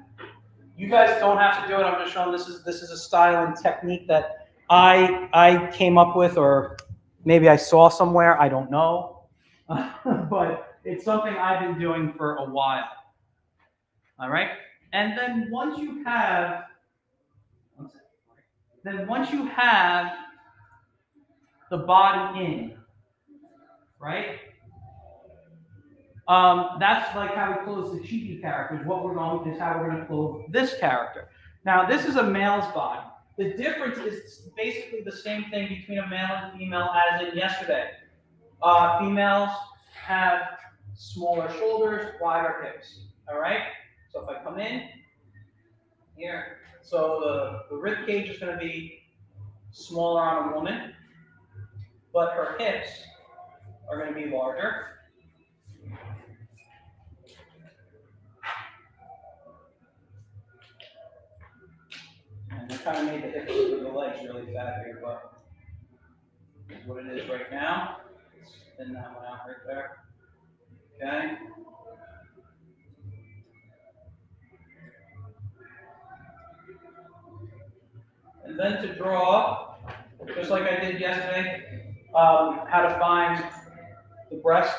You guys don't have to do it. I'm just showing this is this is a style and technique that I I came up with, or maybe I saw somewhere. I don't know, but it's something I've been doing for a while. All right, and then once you have, then once you have the body in, right? Um, that's like how we close the Chibi characters. What we're going is how we're going to close this character. Now, this is a male's body. The difference is basically the same thing between a male and female as in yesterday. Uh, females have smaller shoulders, wider hips. All right. So if I come in here, so the, the rib cage is going to be smaller on a woman, but her hips are going to be larger. And kind of made the hips the legs really fat here, but what it is right now. Thin that one out right there. Okay. And then to draw, just like I did yesterday, um, how to find the breast.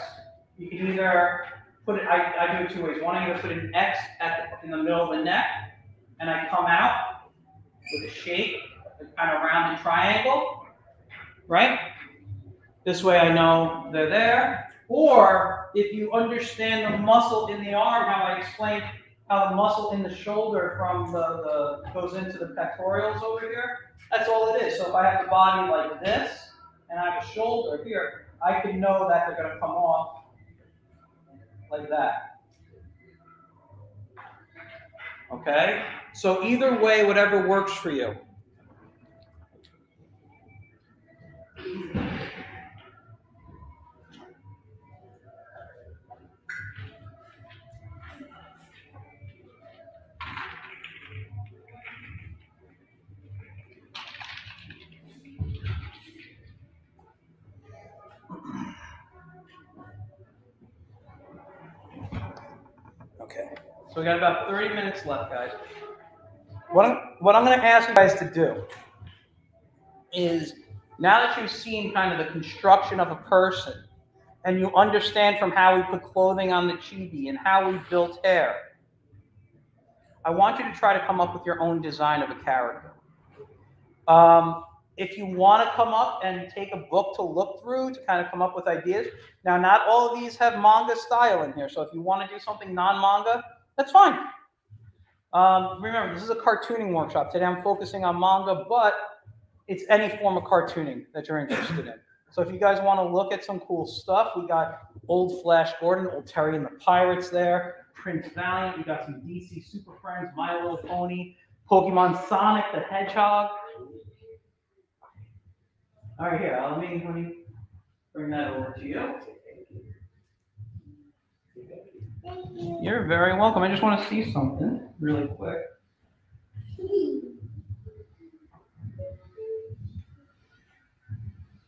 You can either put it, I, I do it two ways. One, I either put an X at the, in the middle of the neck, and I come out with a shape, kind of round rounded triangle, right? This way I know they're there. Or if you understand the muscle in the arm, how I explained how the muscle in the shoulder from the, the goes into the pectorals over here, that's all it is. So if I have the body like this and I have a shoulder here, I can know that they're going to come off like that. Okay? So either way, whatever works for you. So we got about 30 minutes left, guys. What I'm, what I'm going to ask you guys to do is now that you've seen kind of the construction of a person and you understand from how we put clothing on the chibi and how we built hair, I want you to try to come up with your own design of a character. Um, if you want to come up and take a book to look through to kind of come up with ideas, now not all of these have manga style in here. So if you want to do something non-manga, that's fine. Um, remember, this is a cartooning workshop. Today I'm focusing on manga, but it's any form of cartooning that you're interested in. So if you guys want to look at some cool stuff, we got old Flash Gordon, old Terry and the Pirates there, Prince Valiant, we got some DC Super Friends, My Little Pony, Pokemon Sonic the Hedgehog. All right, here, let me, let me bring that over to you. You're very welcome. I just want to see something really quick.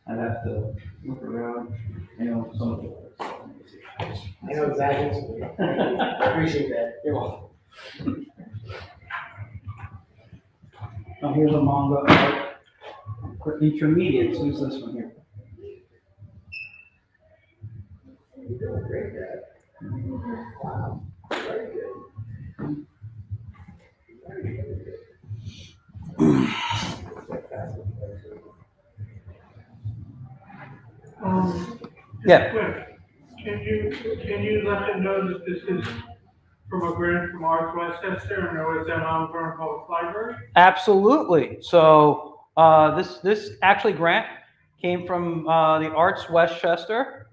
I'd have to look around, you know, some of the. I know exactly. I appreciate that. You're welcome. Oh, here's a manga for intermediates. Who's this one here? You're doing great, Dad. Wow, very good. Very good. Um, Yeah. quick, Can you, can you let them know that this is from a grant from Arts Westchester and it was at Mount Vernon Public Library? Absolutely. So uh, this this actually grant came from uh, the Arts Westchester,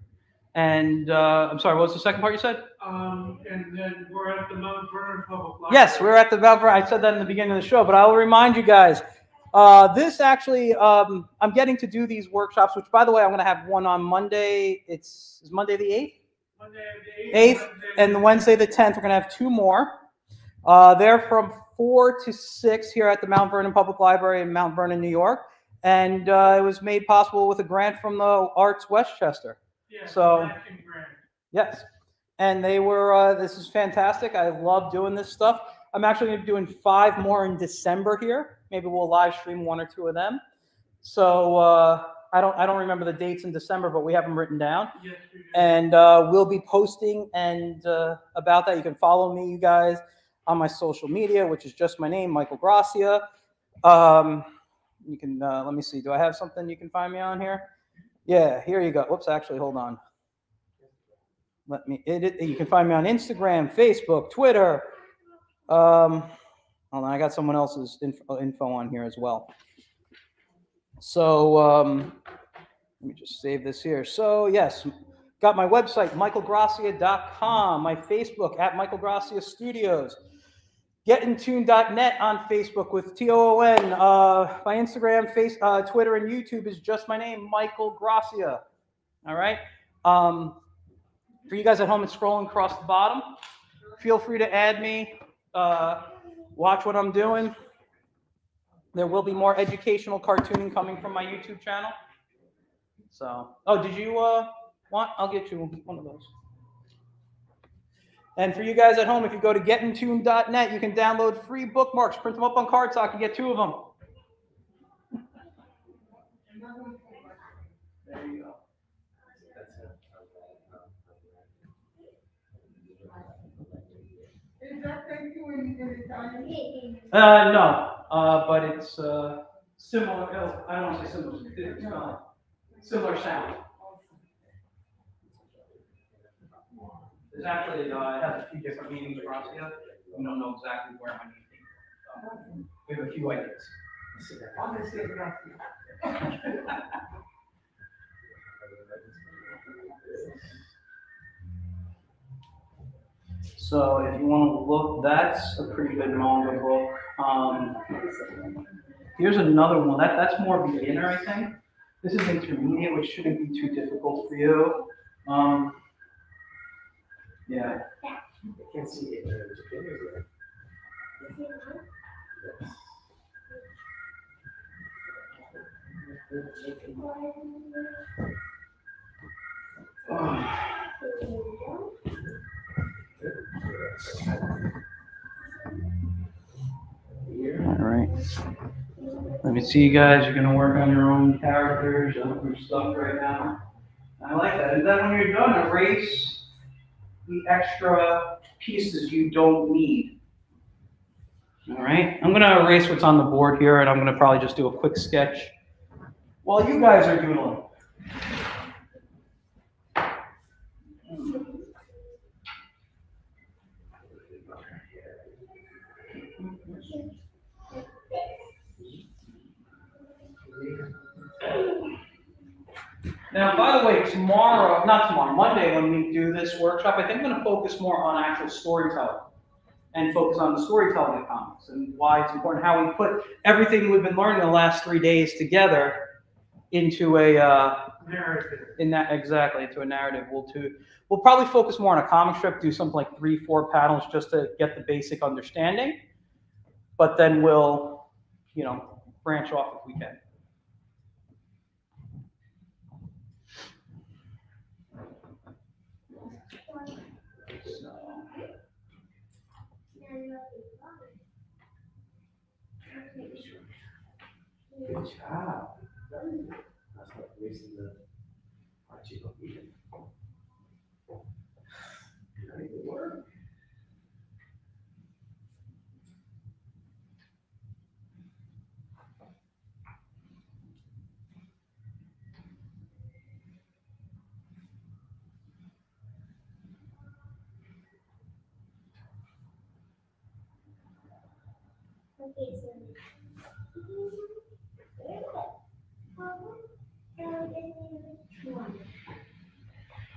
and uh, I'm sorry, what was the second part you said? Um, and then we're at the Mount Vernon Public Library. Yes, we're at the Belver. I said that in the beginning of the show, but I will remind you guys. Uh, this actually, um, I'm getting to do these workshops. Which, by the way, I'm going to have one on Monday. It's is Monday the eighth. Monday the Eighth, Wednesday and the Wednesday the 10th, we're going to have two more. Uh, they're from 4 to 6 here at the Mount Vernon Public Library in Mount Vernon, New York. And uh, it was made possible with a grant from the Arts Westchester. Yeah, so- Yes. And they were, uh, this is fantastic. I love doing this stuff. I'm actually going to be doing five more in December here. Maybe we'll live stream one or two of them. So uh, I don't, I don't remember the dates in December, but we have them written down Yes, we do. and uh, we'll be posting and uh, about that. You can follow me, you guys, on my social media, which is just my name, Michael Grassia. Um, you can uh, let me see. Do I have something you can find me on here? Yeah, here you go. Whoops, actually, hold on. Let me. It, it- you can find me on Instagram, Facebook, Twitter. Um, hold on, I got someone else's info, info on here as well. So um, let me just save this here. So yes, got my website, michaelgrassia.com, my Facebook at Michael Grassia Studios, getintoon.net on Facebook with T O O N. Uh, my Instagram, face, uh, Twitter, and YouTube is just my name, Michael Grassia. All right. Um, for you guys at home and scrolling across the bottom, feel free to add me. Uh, watch what I'm doing. There will be more educational cartooning coming from my YouTube channel. So, oh, did you uh, want? I'll get you one of those. And for you guys at home, if you go to getintoon.net, you can download free bookmarks, print them up on cardstock, and get two of them. There you go. Is that thank you in, in Italian? Uh, no, uh, but it's uh, similar. oh, I don't want to say similar. It's similar sound. There's actually uh, it has a few different meanings for us here. We don't know exactly where my meaning came from. So we have a few ideas. I'm gonna say grazie. So if you want to look, that's a pretty good manga book. Um, here's another one. That that's more beginner, I think. This is intermediate, which shouldn't be too difficult for you. Um, yeah. I can't see it. uh, your fingers there. Yes. All right. Let me see you guys. You're gonna work on your own characters, other stuff right now. I like that. Is that. And then when you're done, erase the extra pieces you don't need. All right. I'm gonna erase what's on the board here, and I'm gonna probably just do a quick sketch while you guys are doodling. Now, by the way, tomorrow, not tomorrow, Monday, when we do this workshop, I think I'm going to focus more on actual storytelling and focus on the storytelling of comics and why it's important, how we put everything we've been learning the last three days together into a uh, Narrative. in that exactly into a narrative. We'll do we'll probably focus more on a comic strip, do something like three, four panels just to get the basic understanding. But then we'll, you know, branch off if we can. So, Good job. That's not wasting the Archie either. Very good work.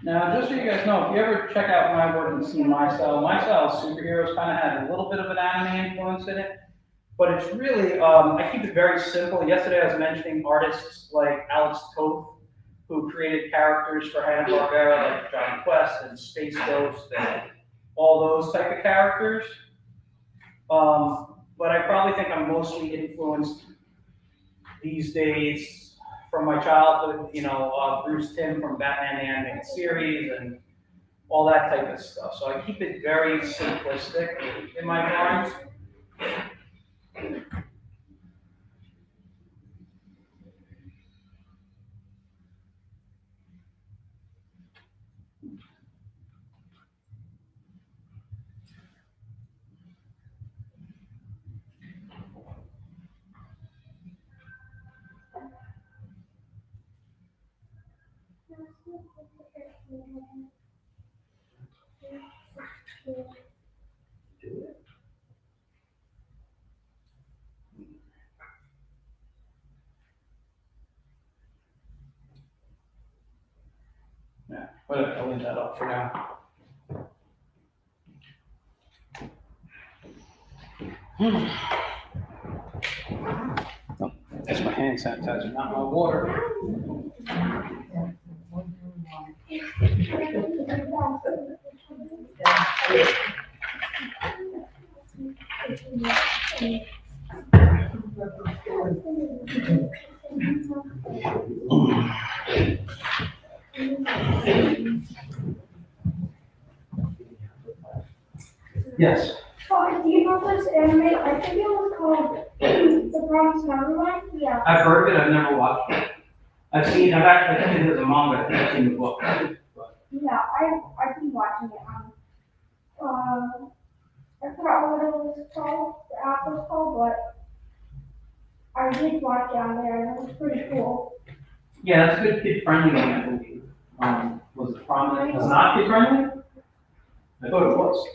Now, just so you guys know, if you ever check out my work and see my style, my style superheroes kind of has a little bit of an anime influence in it, but it's really, um, I keep it very simple. Yesterday I was mentioning artists like Alex Toth, who created characters for Hanna-Barbera like John Quest and Space Ghost and all those type of characters. Um, but I probably think I'm mostly influenced these days from my childhood, you know, uh, Bruce Timm from Batman the Animated Series and all that type of stuff. So I keep it very simplistic in my drawings. Do it. Yeah, whatever, I'll leave that up for now. Oh, that's my hand sanitizer, not my water. Yes. Oh, do you know this anime? I think it was called The Promised Neverland. Yeah. I've heard of it, I've never watched it. I've seen, I've actually, I think there's a manga, I think I've seen the book. Yeah, I I've been watching it on. Um, I forgot what it was called. The app was called, but I did watch it on there, and it was pretty cool. Yeah, that's a good kid friendly one, I believe. Um, was it prominent, was it not kid friendly? I thought it was.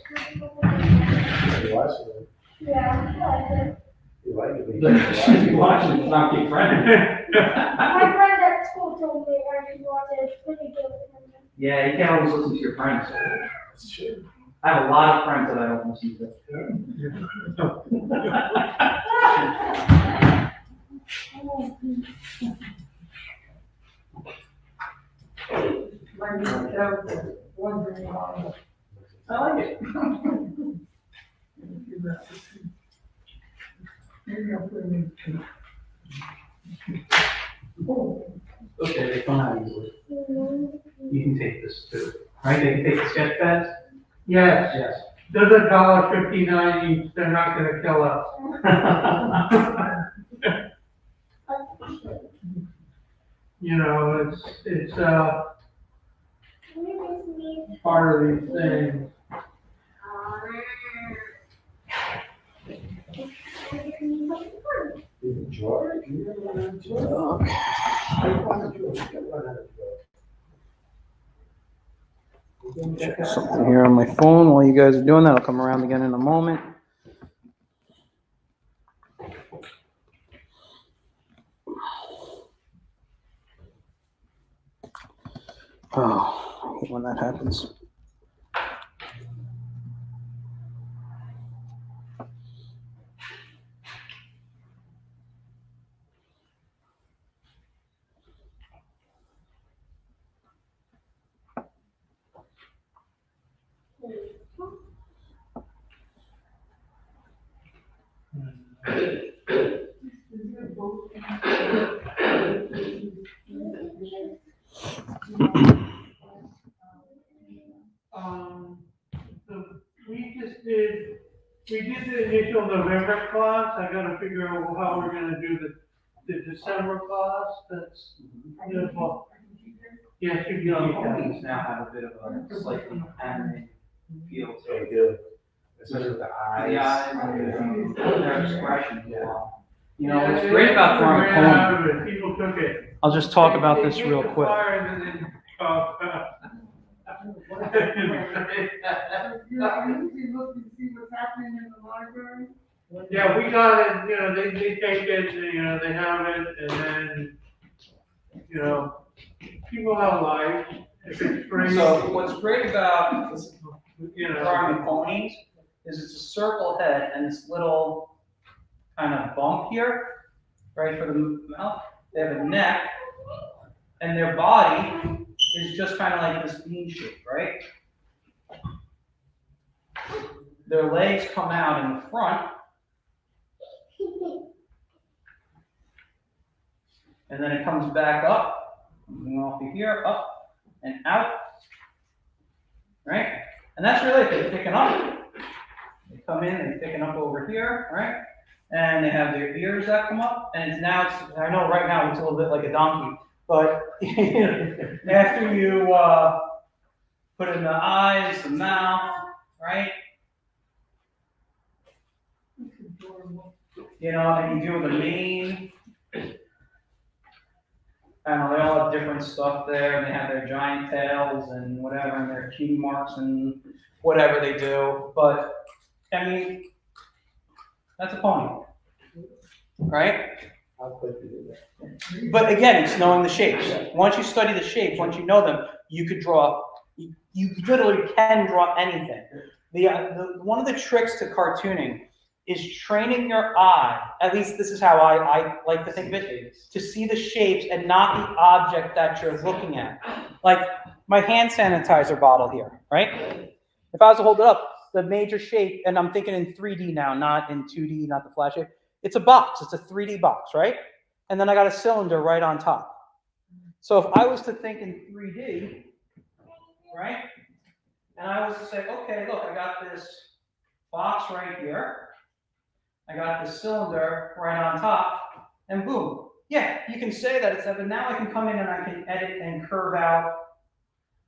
You watch it, Yeah, I like it. you like it. If you watch it, it's not kid friendly. My friend at school told me I should watch it. It's pretty good. Yeah, you can't always listen to your friends. Sure. I have a lot of friends that I don't listen to. My new child was wondering why. I like it. Maybe I'll put him in. Oh, Okay, they come out easily. You can take this too. Right, they can take the sketch pads? Yes, Yes. they're a dollar fifty-nine each, they're not gonna kill us. You know, it's, it's, uh, part of these things. You enjoy it, you really wanna enjoy it. You wanna enjoy it, you wanna enjoy it. Check something here on my phone while you guys are doing that. I'll come around again in a moment. Oh, hate when that happens. Um, the, we just did, we did the initial November class, I gotta figure out how we're gonna do the, the December class, that's, you know, well, yes, you You know, can. ponies now have a bit of a slightly anime feel to They it. do, especially with the eyes. The eyes and their their expression, yeah. You know, Yeah, what's great about they throwing a ran out pony, of it. People took it. I'll just talk about this hit real the quick. fire and then uh, You usually looking to see what's happening in the library. Yeah, we got it, you know, they, they take it, you know, they have it, and then, you know, people have lives, if it's free, So what's great about this you know. drawing ponies is it's a circle head and this little kind of bump here, right, for the mouth. They have a neck, and their body is just kind of like this bean shape, right? Their legs come out in the front, and then it comes back up, off of here, up and out, right? And that's really it, they thicken up. They come in, they thicken up over here, right? And they have their ears that come up, and it's now, it's, I know right now it's a little bit like a donkey, but after you, uh, put in the eyes, the mouth, right? You know, and you do the mane. Know, they all have different stuff there, and they have their giant tails and whatever, and their cutie marks and whatever they do, but, I mean, that's a pony. Right? How do that? But again, it's knowing the shapes. Once you study the shapes, once you know them, you could draw, you, you literally can draw anything. The, uh, the, one of the tricks to cartooning is training your eye, at least this is how I, I like to think of it, to see the shapes and not the object that you're looking at. Like my hand sanitizer bottle here, right? If I was to hold it up, the major shape, and I'm thinking in 3D now, not in 2D, not the flash shape, it's a box, it's a 3D box, right? And then I got a cylinder right on top. So if I was to think in 3D, right? And I was to say, okay, look, I got this box right here. I got the cylinder right on top, and boom. Yeah, you can say that it's that, but now I can come in and I can edit and curve out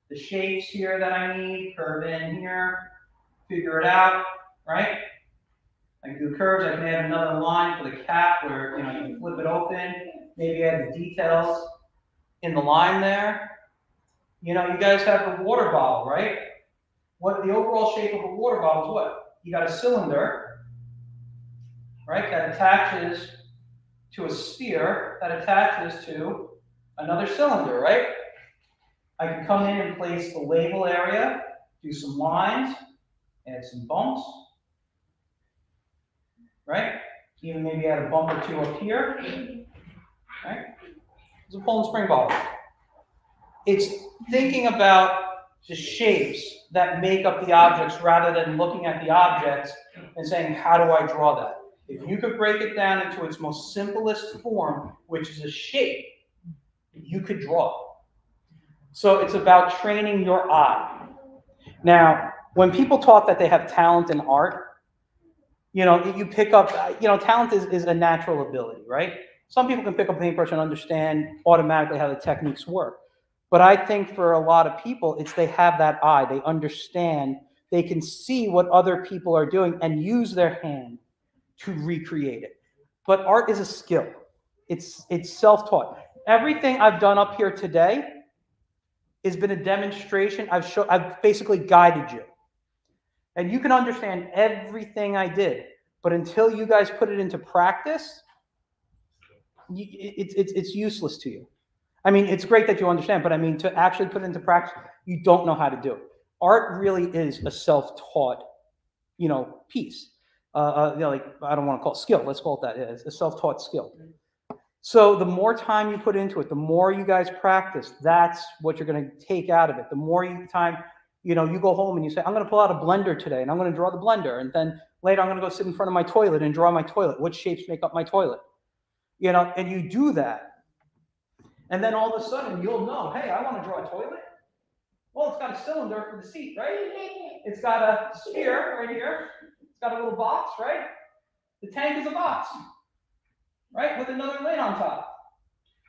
the shapes here that I need, curve in here, figure it out, right? I can do curves, I can add another line for the cap where, you know, you can flip it open, maybe add the details in the line there. You know, you guys have the water bottle, right? What the overall shape of a water bottle is what? You got a cylinder, right, that attaches to a sphere that attaches to another cylinder, right? I can come in and place the label area, do some lines, add some bumps, right? Even maybe add a bump or two up here, right? It's a Poland Spring bottle. It's thinking about the shapes that make up the objects rather than looking at the objects and saying, how do I draw that? If you could break it down into its most simplest form, which is a shape, you could draw. So it's about training your eye. Now, when people talk that they have talent in art, you know, you pick up, uh, you know, talent is, is a natural ability, right? Some people can pick up paintbrush and understand automatically how the techniques work. But I think for a lot of people, it's they have that eye. They understand, they can see what other people are doing and use their hand to recreate it. But art is a skill. It's it's self-taught. Everything I've done up here today has been a demonstration. I've shown I've basically guided you. And you can understand everything I did, but until you guys put it into practice, it's it's it's useless to you. I mean, it's great that you understand, but I mean, to actually put it into practice, you don't know how to do it. Art really is a self-taught, you know, piece. Uh, uh, you know, like I don't want to call it skill. Let's call it that. It's a self-taught skill. So the more time you put into it, the more you guys practice. That's what you're going to take out of it. The more you time, you know, you go home and you say, I'm going to pull out a blender today, and I'm going to draw the blender, and then later I'm going to go sit in front of my toilet and draw my toilet. What shapes make up my toilet? You know, and you do that and then all of a sudden you'll know, hey, I want to draw a toilet. Well, it's got a cylinder for the seat, right? It's got a sphere right here. It's got a little box, right? The tank is a box, right? With another lid on top.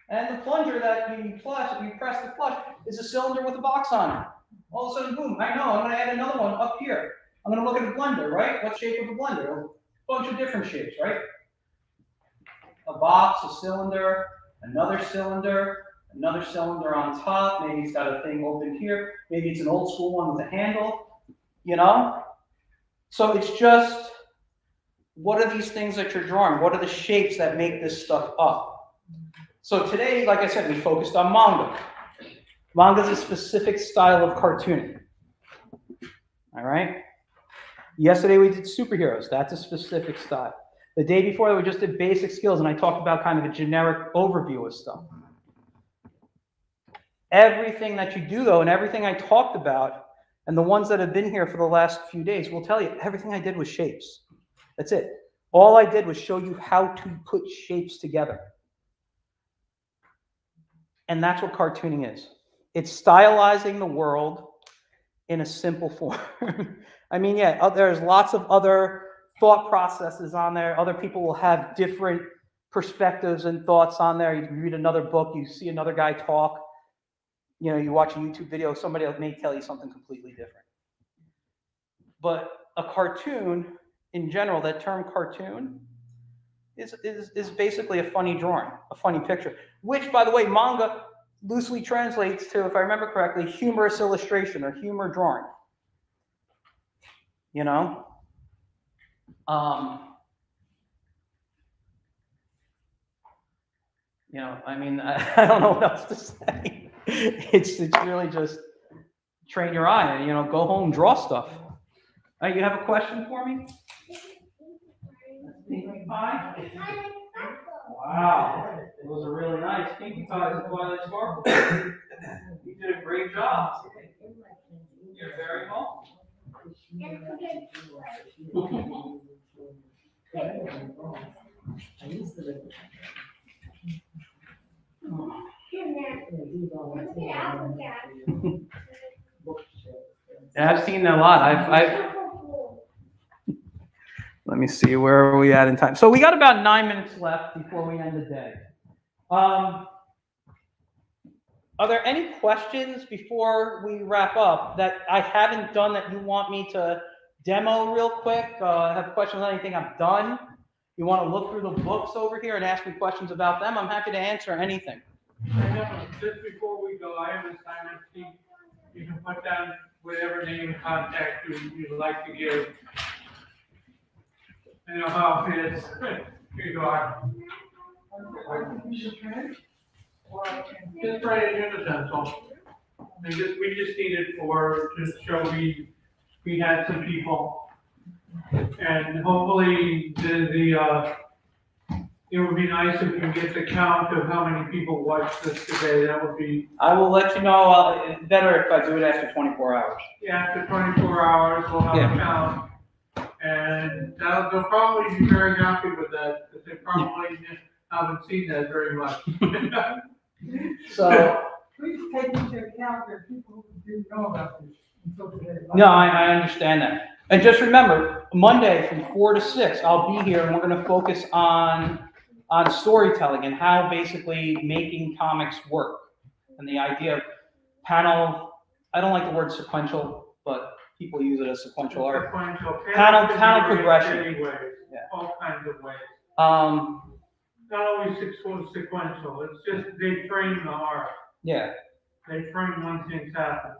And the plunger that you flush, you press the flush, is a cylinder with a box on it. All of a sudden, boom, I know, I'm gonna add another one up here. I'm gonna look at the blender, right? What shape of a blender? A bunch of different shapes, right? A box, a cylinder, another cylinder, another cylinder on top. Maybe it's got a thing open here. Maybe it's an old school one with a handle, you know? So it's just, what are these things that you're drawing? What are the shapes that make this stuff up? So today, like I said, we focused on manga. Manga is a specific style of cartooning. All right? Yesterday we did superheroes. That's a specific style. The day before, we just did basic skills, and I talked about kind of a generic overview of stuff. Everything that you do, though, and everything I talked about, and the ones that have been here for the last few days will tell you everything I did was shapes. That's it. All I did was show you how to put shapes together. And that's what cartooning is it's stylizing the world in a simple form. I mean, yeah, uh, there's lots of other thought processes on there. Other people will have different perspectives and thoughts on there. You read another book, you see another guy talk. You know, you watch a YouTube video, somebody may tell you something completely different. But a cartoon, in general, that term cartoon is, is, is basically a funny drawing, a funny picture, which, by the way, manga loosely translates to, if I remember correctly, humorous illustration or humor drawing. You know? Um, you know, I mean, I, I, don't know what else to say. It's it's really just train your eye and you know go home draw stuff. Right, you have a question for me? Pinkie pie? Wow, those are really nice pinkie pies and Twilight Sparkle. You did a great job. You're very welcome. I've seen that a lot. I've, I've Let me see, where are we at in time? So we got about nine minutes left before we end the day. Um, are there any questions before we wrap up that I haven't done that you want me to demo real quick? Uh, have questions on anything I've done? You want to look through the books over here and ask me questions about them? I'm happy to answer anything. Just before we go, I have an assignment. You can put down whatever name and contact you, you'd like to give. I know how it is. Here you go. Just write it in the pencil. And just, we just need it for, to show we, we had some people. And hopefully, the, the, uh, it would be nice if you get the count of how many people watched this today, that would be, I will let you know, uh, better if I do it after 24 hours. yeah, after twenty-four hours, we'll have Yeah. a count. And they'll, they'll probably be very happy with that, because they probably haven't seen that very much. So, Please take into account that people didn't know about this until today. no, I, I understand that. And just remember, Monday from four to six, I'll be here and we're gonna focus on, on storytelling and how basically making comics work. And the idea of panel, I don't like the word sequential, but people use it as sequential art. Sequential. Panel- Panel progression. Yeah. all kinds of ways. Um, Not always sequ- sequential, it's just they frame the art, yeah. they frame when things happen.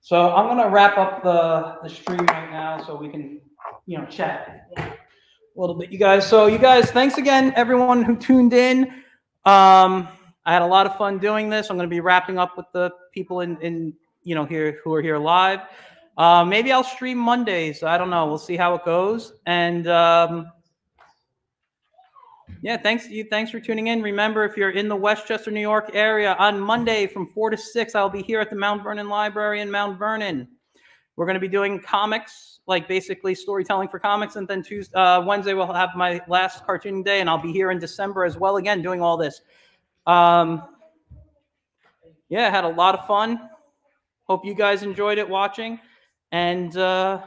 So I'm gonna wrap up the, the stream right now so we can, you know, chat a little bit, you guys. So you guys, thanks again, everyone who tuned in. Um, I had a lot of fun doing this. I'm gonna be wrapping up with the people in, in, you know, here who are here live. Uh, maybe I'll stream Mondays. I don't know. We'll see how it goes. And, um, yeah, thanks you. Thanks for tuning in. Remember, if you're in the Westchester, New York area, on Monday from four to six, I'll be here at the Mount Vernon Library in Mount Vernon. We're going to be doing comics, like basically storytelling for comics, and then Tuesday, uh, Wednesday we'll have my last cartooning day, and I'll be here in December as well, again doing all this. Um, yeah, had a lot of fun. Hope you guys enjoyed it watching, and. Uh,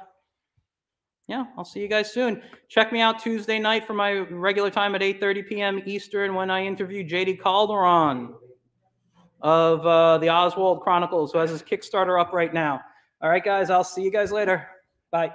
yeah, I'll see you guys soon. Check me out Tuesday night for my regular time at 8:30 p.m. Eastern when I interview JD Calderon of uh, the Oswald Chronicles, who has his Kickstarter up right now. All right, guys, I'll see you guys later. Bye.